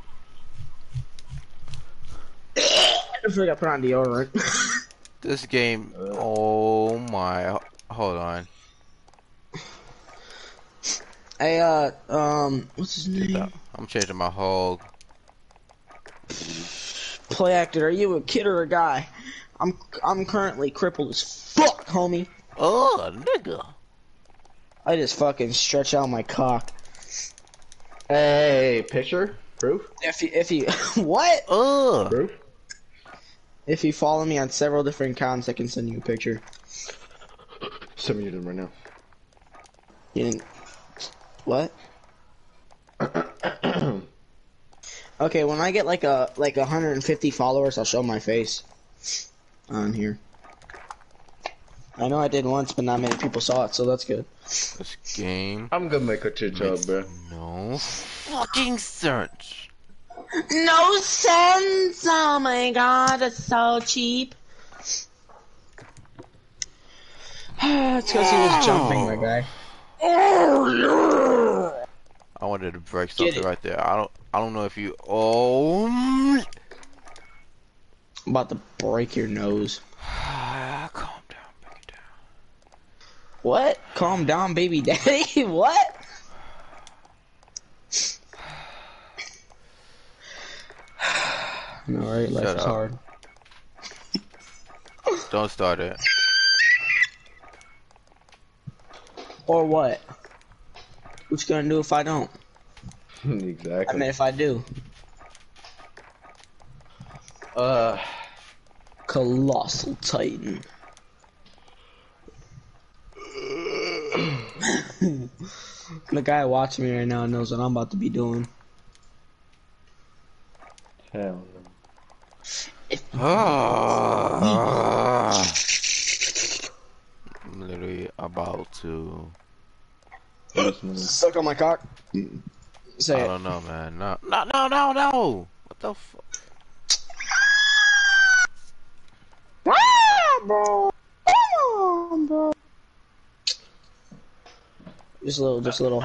I forgot to put on deodorant. This game, oh my, hold on. hey, uh, um, what's his name? I'm changing my whole. Play actor, are you a kid or a guy? I'm, I'm currently crippled as fuck, homie. Oh, nigga. I just fucking stretch out my cock. Hey, picture? Proof? If you, if you, what? Ugh. Proof? If you follow me on several different accounts, I can send you a picture. Send me them right now. You didn't, what? okay, when I get like a like 150 followers, I'll show my face on here. I know I did once, but not many people saw it, so that's good. This game, I'm gonna make a tutorial, bro. no fucking sense. No sense! Oh my god, it's so cheap. it's because he was jumping, my guy. Oh, I wanted to break something right there. I don't, I don't know if you. Oh. I'm about to break your nose. Calm down, break it down. What? Calm down, baby daddy. what? no, right? Life Shut is up. hard. Don't start it. Or what? What you gonna do if I don't? exactly. I mean, if I do. uh, Colossal Titan. The guy watching me right now knows what I'm about to be doing. hell Ah. I'm literally about to. no. Suck on my cock. Say I it. don't know, man. No, no, no, no, no. What the fuck? Ah, bro. Come on, bro. Just a little, just a little.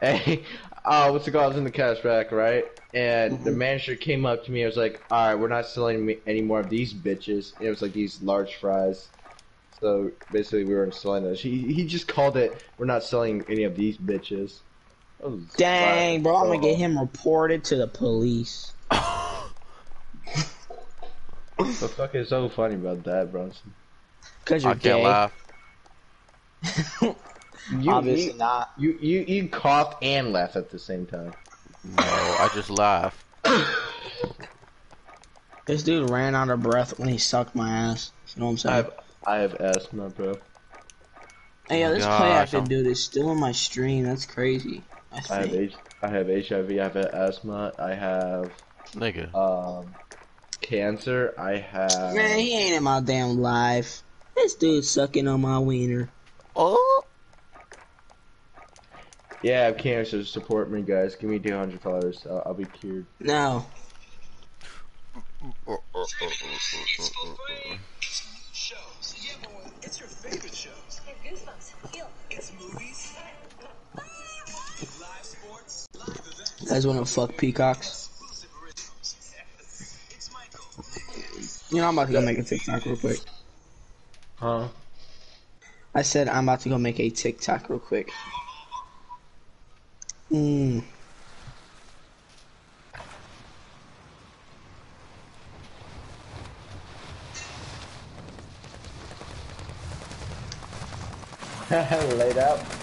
Hey, uh, what's the call? I was in the cashback, right? And the Mhm. manager came up to me. I was like, "All right, we're not selling any more of these bitches." And it was like these large fries. So basically, we weren't selling those. He he just called it. We're not selling any of these bitches. That was Dang, bro, I'm gonna Oh. get him reported to the police. The fuck is so funny about that, Bronson? Cause I you're can't gay. laugh. You, Obviously you, not. you you you cough and laugh at the same time. No, I just laugh. This dude ran out of breath when he sucked my ass. You know what I'm saying? I saying? have I have asthma, bro. hey, yo, this Gosh, play active I'm- dude is still in my stream. That's crazy. I I have think. H I have HIV. I have asthma. I have Nigga. um cancer. I have. Man, he ain't in my damn life. This dude sucking on my wiener. Oh. Yeah, I have cancer. Support me, guys. Give me two hundred dollars. I'll, I'll be cured. No. shows. Yeah, boy, it's your favorite shows. Goosebumps. It's movies, live sports, live events, You guys wanna fuck peacocks? exclusive originals. It's Michael. You know, I'm about to go make a TikTok real quick. Huh? I said I'm about to go make a TikTok real quick. Hmm. Laid out.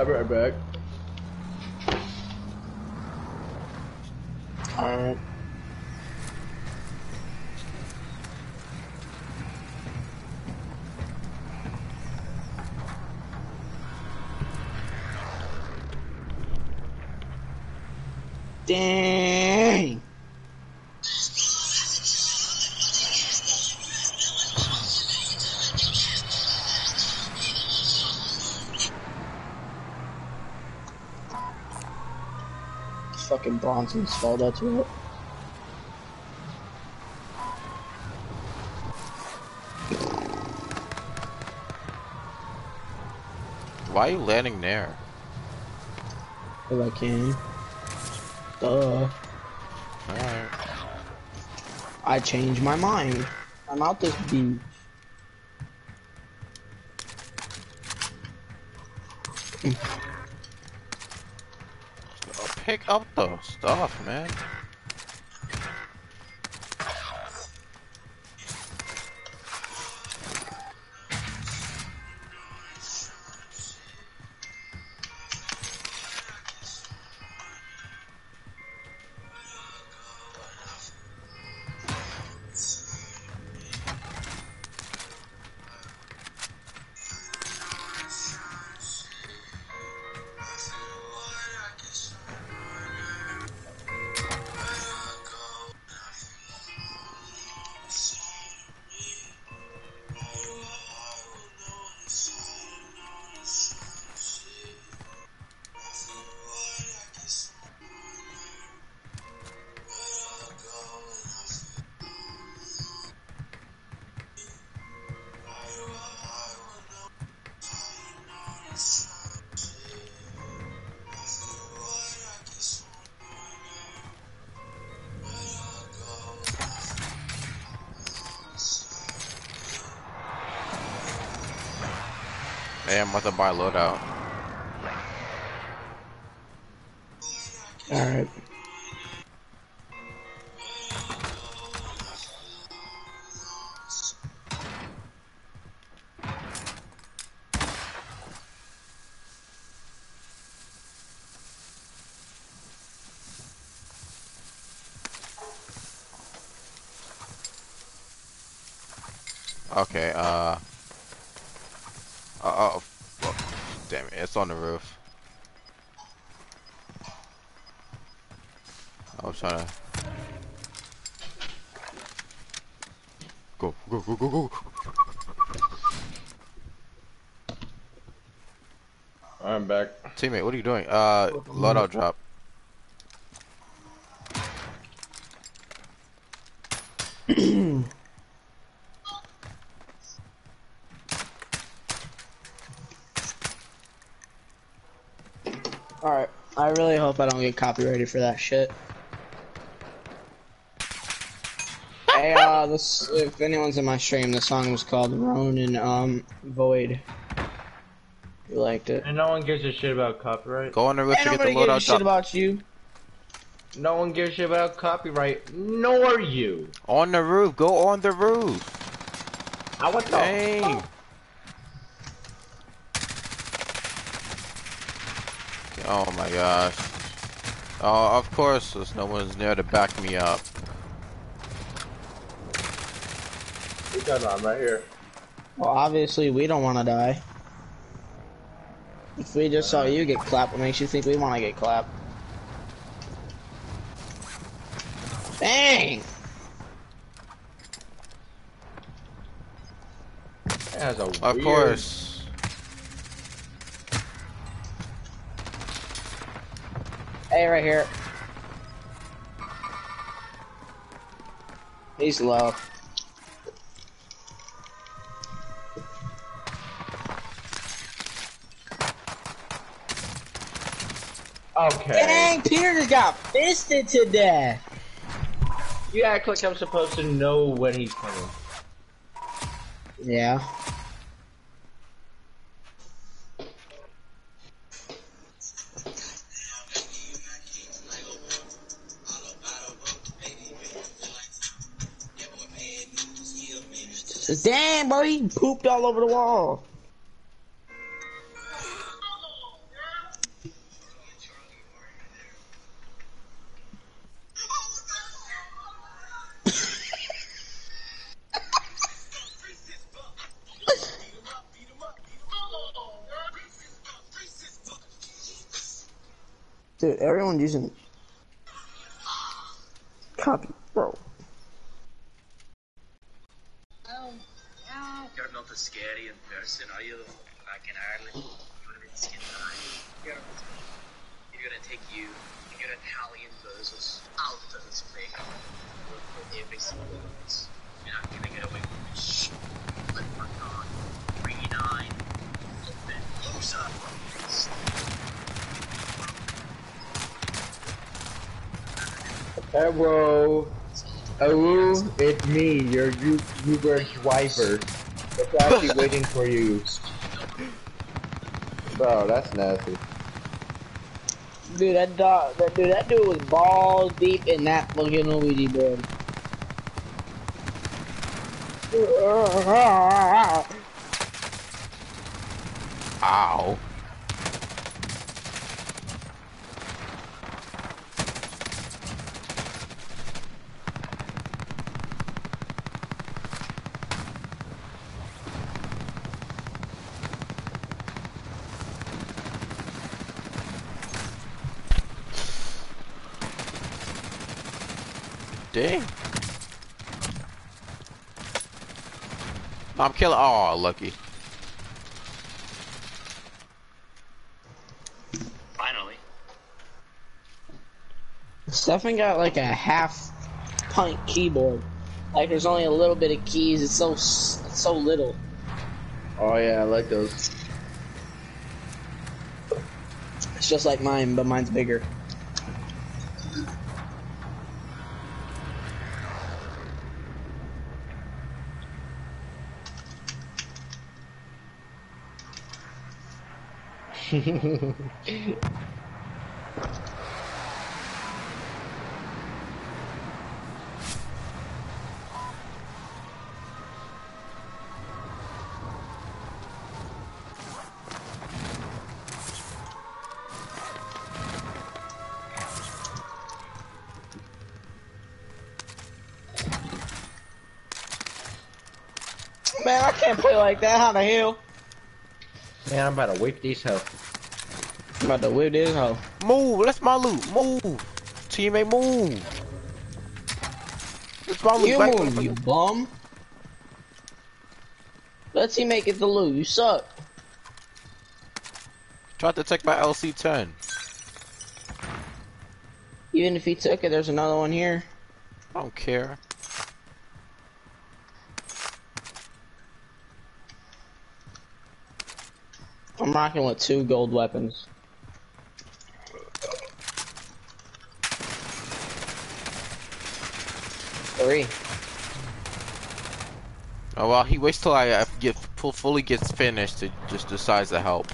I'll be right back. Alright. Dang. Fucking Bronson stalled that to it. Why are you landing there? I can. Duh. Alright. I changed my mind. I'm out this beach. Pick up the stuff, man. I'm about to buy loadout. Alright. Okay, uh... Uh, oh, oh, damn it, it's on the roof. I was trying to... Go, go, go, go, go! I'm back. Teammate, what are you doing? Uh, loadout drop. Alright. I really hope I don't get copyrighted for that shit. hey, uh, this, if anyone's in my stream, the song was called Ronin, um, Void. You liked it. And no one gives a shit about copyright. Go on the roof Ain't to get the nobody gives a shit about you. No one gives a shit about copyright, nor you. On the roof, go on the roof! I what the Dang! Oh my gosh. Oh, of course, there's no one's there to back me up. You got on right here. Well, obviously, we don't want to die. If we just saw you get clapped, what makes you think we want to get clapped? Dang! It has a Of weird- course. Hey, right here. He's low. Okay. Dang, Peter just got fisted to death. You act like I'm supposed to know when he's coming. Yeah. Damn, bro, he pooped all over the wall. Dude, everyone's using copy, bro. You're not as scary in person, are you? Back in Ireland, you would have been. You're, gonna take you and your Italian versus out of this thing with every single one of us. You're not gonna get away with shit. But my god, 39, open, loser. Hello. Hello, it's me, your Uber driver. It's actually waiting for you. Bro, that's nasty. Dude, that dog, that dude, that dude was balls deep in that fucking Luigi board. Ow. I'm killing. Oh, lucky. Finally. Stefan got like a half pint keyboard. Like there's only a little bit of keys. It's so it's so little. Oh yeah, I like those. It's just like mine, but mine's bigger. Man, I can't play like that. How the hell? Man, I'm about to whip these hell. About to whip this hoe. Move, that's my loot. Move. Teammate, move. It's my loot. You Back- move, you bum. Let's see make it the loot. You suck. Tried to take my LC-10. Even if he took it, there's another one here. I don't care. I'm rocking with two gold weapons. Three. Oh well, he waits till I uh, get full, fully gets finished to just decides to help.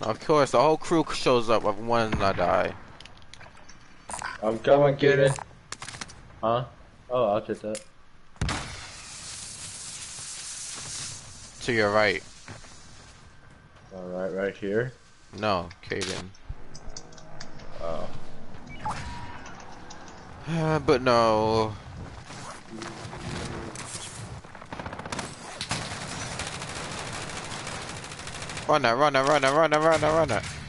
Of course, the whole crew shows up when I die. I'm coming, get it. Huh? Oh, I'll take that. To your right. Alright, right here. No, Caden. Oh. Uh, but no. Run it, run it, run it, run run run.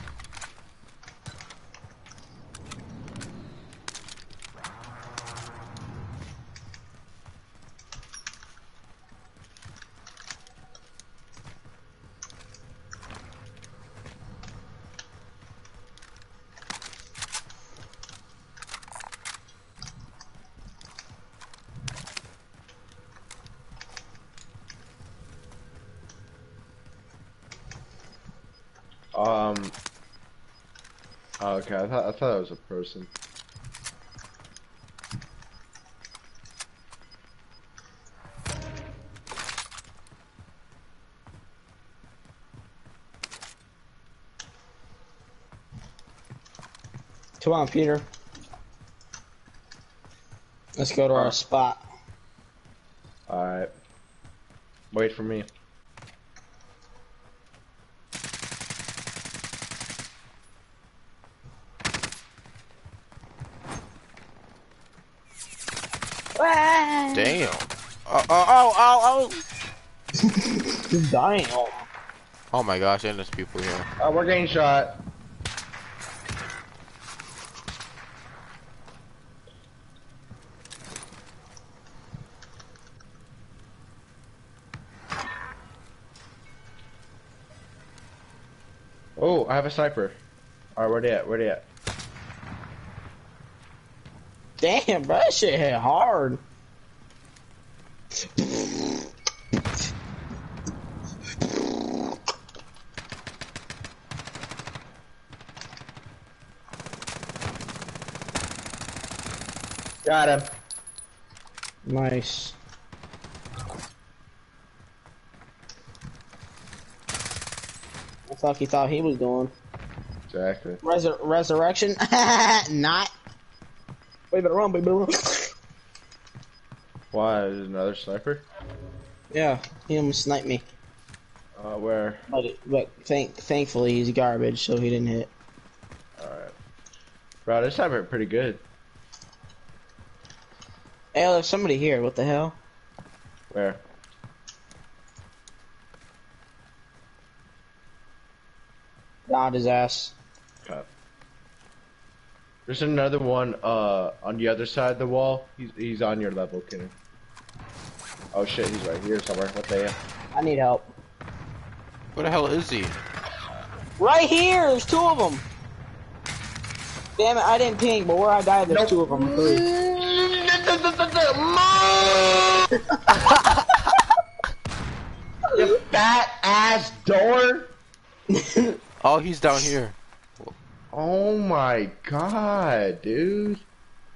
Um. Oh, okay, I thought I thought it was a person. Come on, Peter. Let's go to our spot. Alright. Wait for me. Damn. Oh, oh, oh, oh, oh. Damn. Oh my gosh, and there's people here. Oh, we're getting shot. Oh, I have a sniper. Alright, where they at? Where they at? Damn, bro, that shit hit hard. Got him. Nice. The fuck he thought he was doing? Exactly. Resur- resurrection? Not. We better run, we better run. Why? Is another sniper? yeah, he almost sniped me. Uh, where? But, it, but thank, thankfully he's garbage, so he didn't hit. Alright. Bro, this sniper pretty good. Hey, there's somebody here. What the hell? Where? Not his ass. Cut. There's another one uh on the other side of the wall. He's he's on your level, Kenny. Oh shit, he's right here somewhere. What the hell? I need help. Where the hell is he? Right here. There's two of them. Damn it! I didn't ping, but where I died, there's two of them. Three. You fat ass door! Oh, he's down here. Oh my god, dude.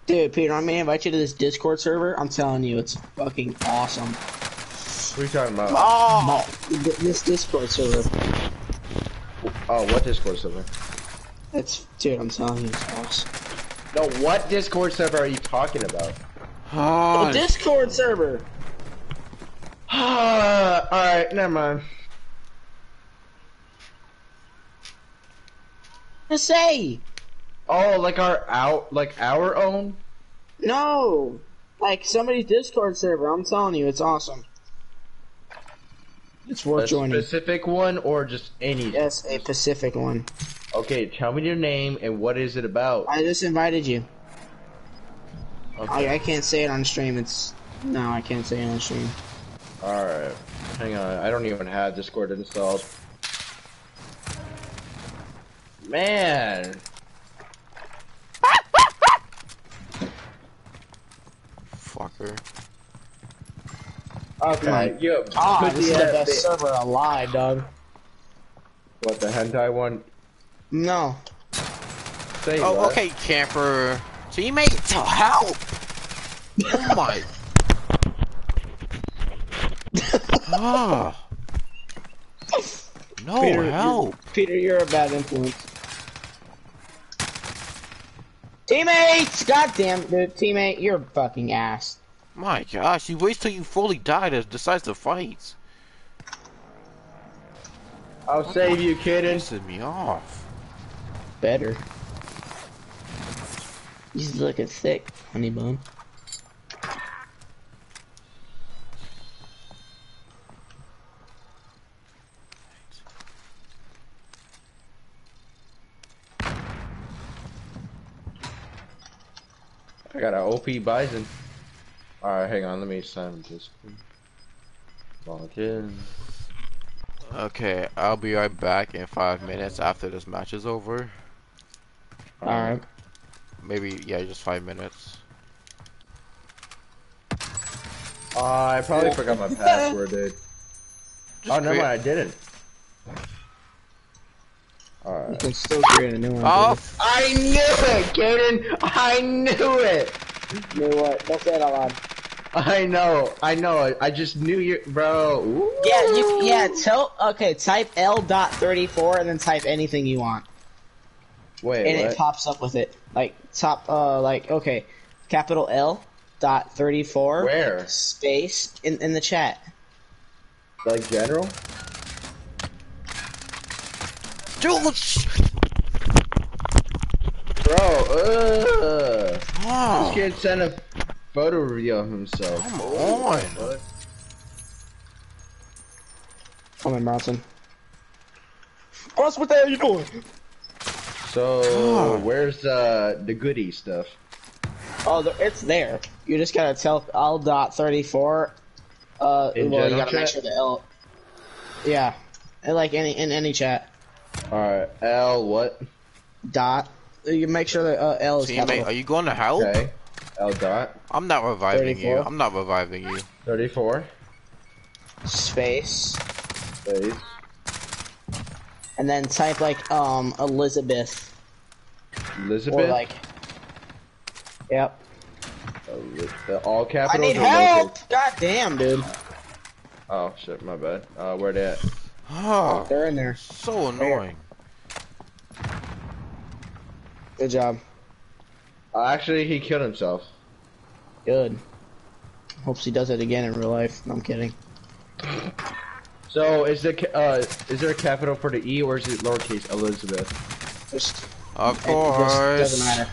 Dude, Peter, I'm gonna invite you to this Discord server. I'm telling you, it's fucking awesome. What are you talking about? Oh! Th- This Discord server. Oh, what Discord server? It's dude, I'm telling you, it's awesome. No, what Discord server are you talking about? Oh, The Discord server. Alright, never mind. To say Oh, like our out, like our own? no, like somebody's Discord server. I'm telling you, it's awesome. It's worth joining. A joining. specific one or just any? Yes, a Pacific one. Okay, tell me your name and what is it about? I just invited you. Okay. I, I can't say it on stream. It's no, I can't say it on stream. Alright. Hang on, I don't even have Discord installed. Man. fucker. Okay, My you have ah, put this is the, the best the- server alive, dog. What, the hentai one? No, Say Oh, what? okay, camper. Teammate, to help! Oh my. Ah. No Peter, you're- help. Peter, you're a bad influence. Teammates! Goddamn, dude, teammate, you're a fucking ass. My gosh, you wait till you fully die to decide to fight. I'll save you, kitten. Pissing me off. Better. He's looking thick, honey bun. I got an OP Bizon. Alright, hang on, let me sign this. Log in. Okay, I'll be right back in five minutes after this match is over. Alright. Maybe, yeah, just five minutes. Uh, I probably forgot my password, dude. Just Oh, no, create- I didn't. You can still create a new one. Oh, I knew it, Kaden! I knew it! You know what? Don't say it out loud. I know, I know, I, I just knew you, bro. Ooh. Yeah, you, yeah, tell, okay, type L dot 34 and then type anything you want. Wait, and what? it pops up with it. Like, top, uh, like, okay, capital L dot 34. Where? Space in, in the chat. Like general? dude, sh- Bro, uh, this oh, kid sent a photo review of himself. come on. What? Come in, Bronson. Ross, what the hell are you doing? So, Oh. where's uh, the goodie stuff? Oh, it's there. You just gotta tell L dot 34. Uh, In well, you gotta make sure the L. Yeah, and like any in any chat. Alright, L what? Dot. You make sure that uh, L is Teammate, capital. are you going to help? Okay. L dot. I'm not reviving you. I'm not reviving you. 34. Space, Space. And then type like um Elizabeth Elizabeth. or like. Yep. Eliz- all I need help. lowercase? God damn, dude. Oh shit, my bad. Uh, where they at? Oh, They're in there. so annoying. Good job. Uh, actually, he killed himself. Good. Hopes he does it again in real life. No, I'm kidding. So, is the uh, is there a capital for the E or is it lowercase Elizabeth? Just Of it just doesn't matter.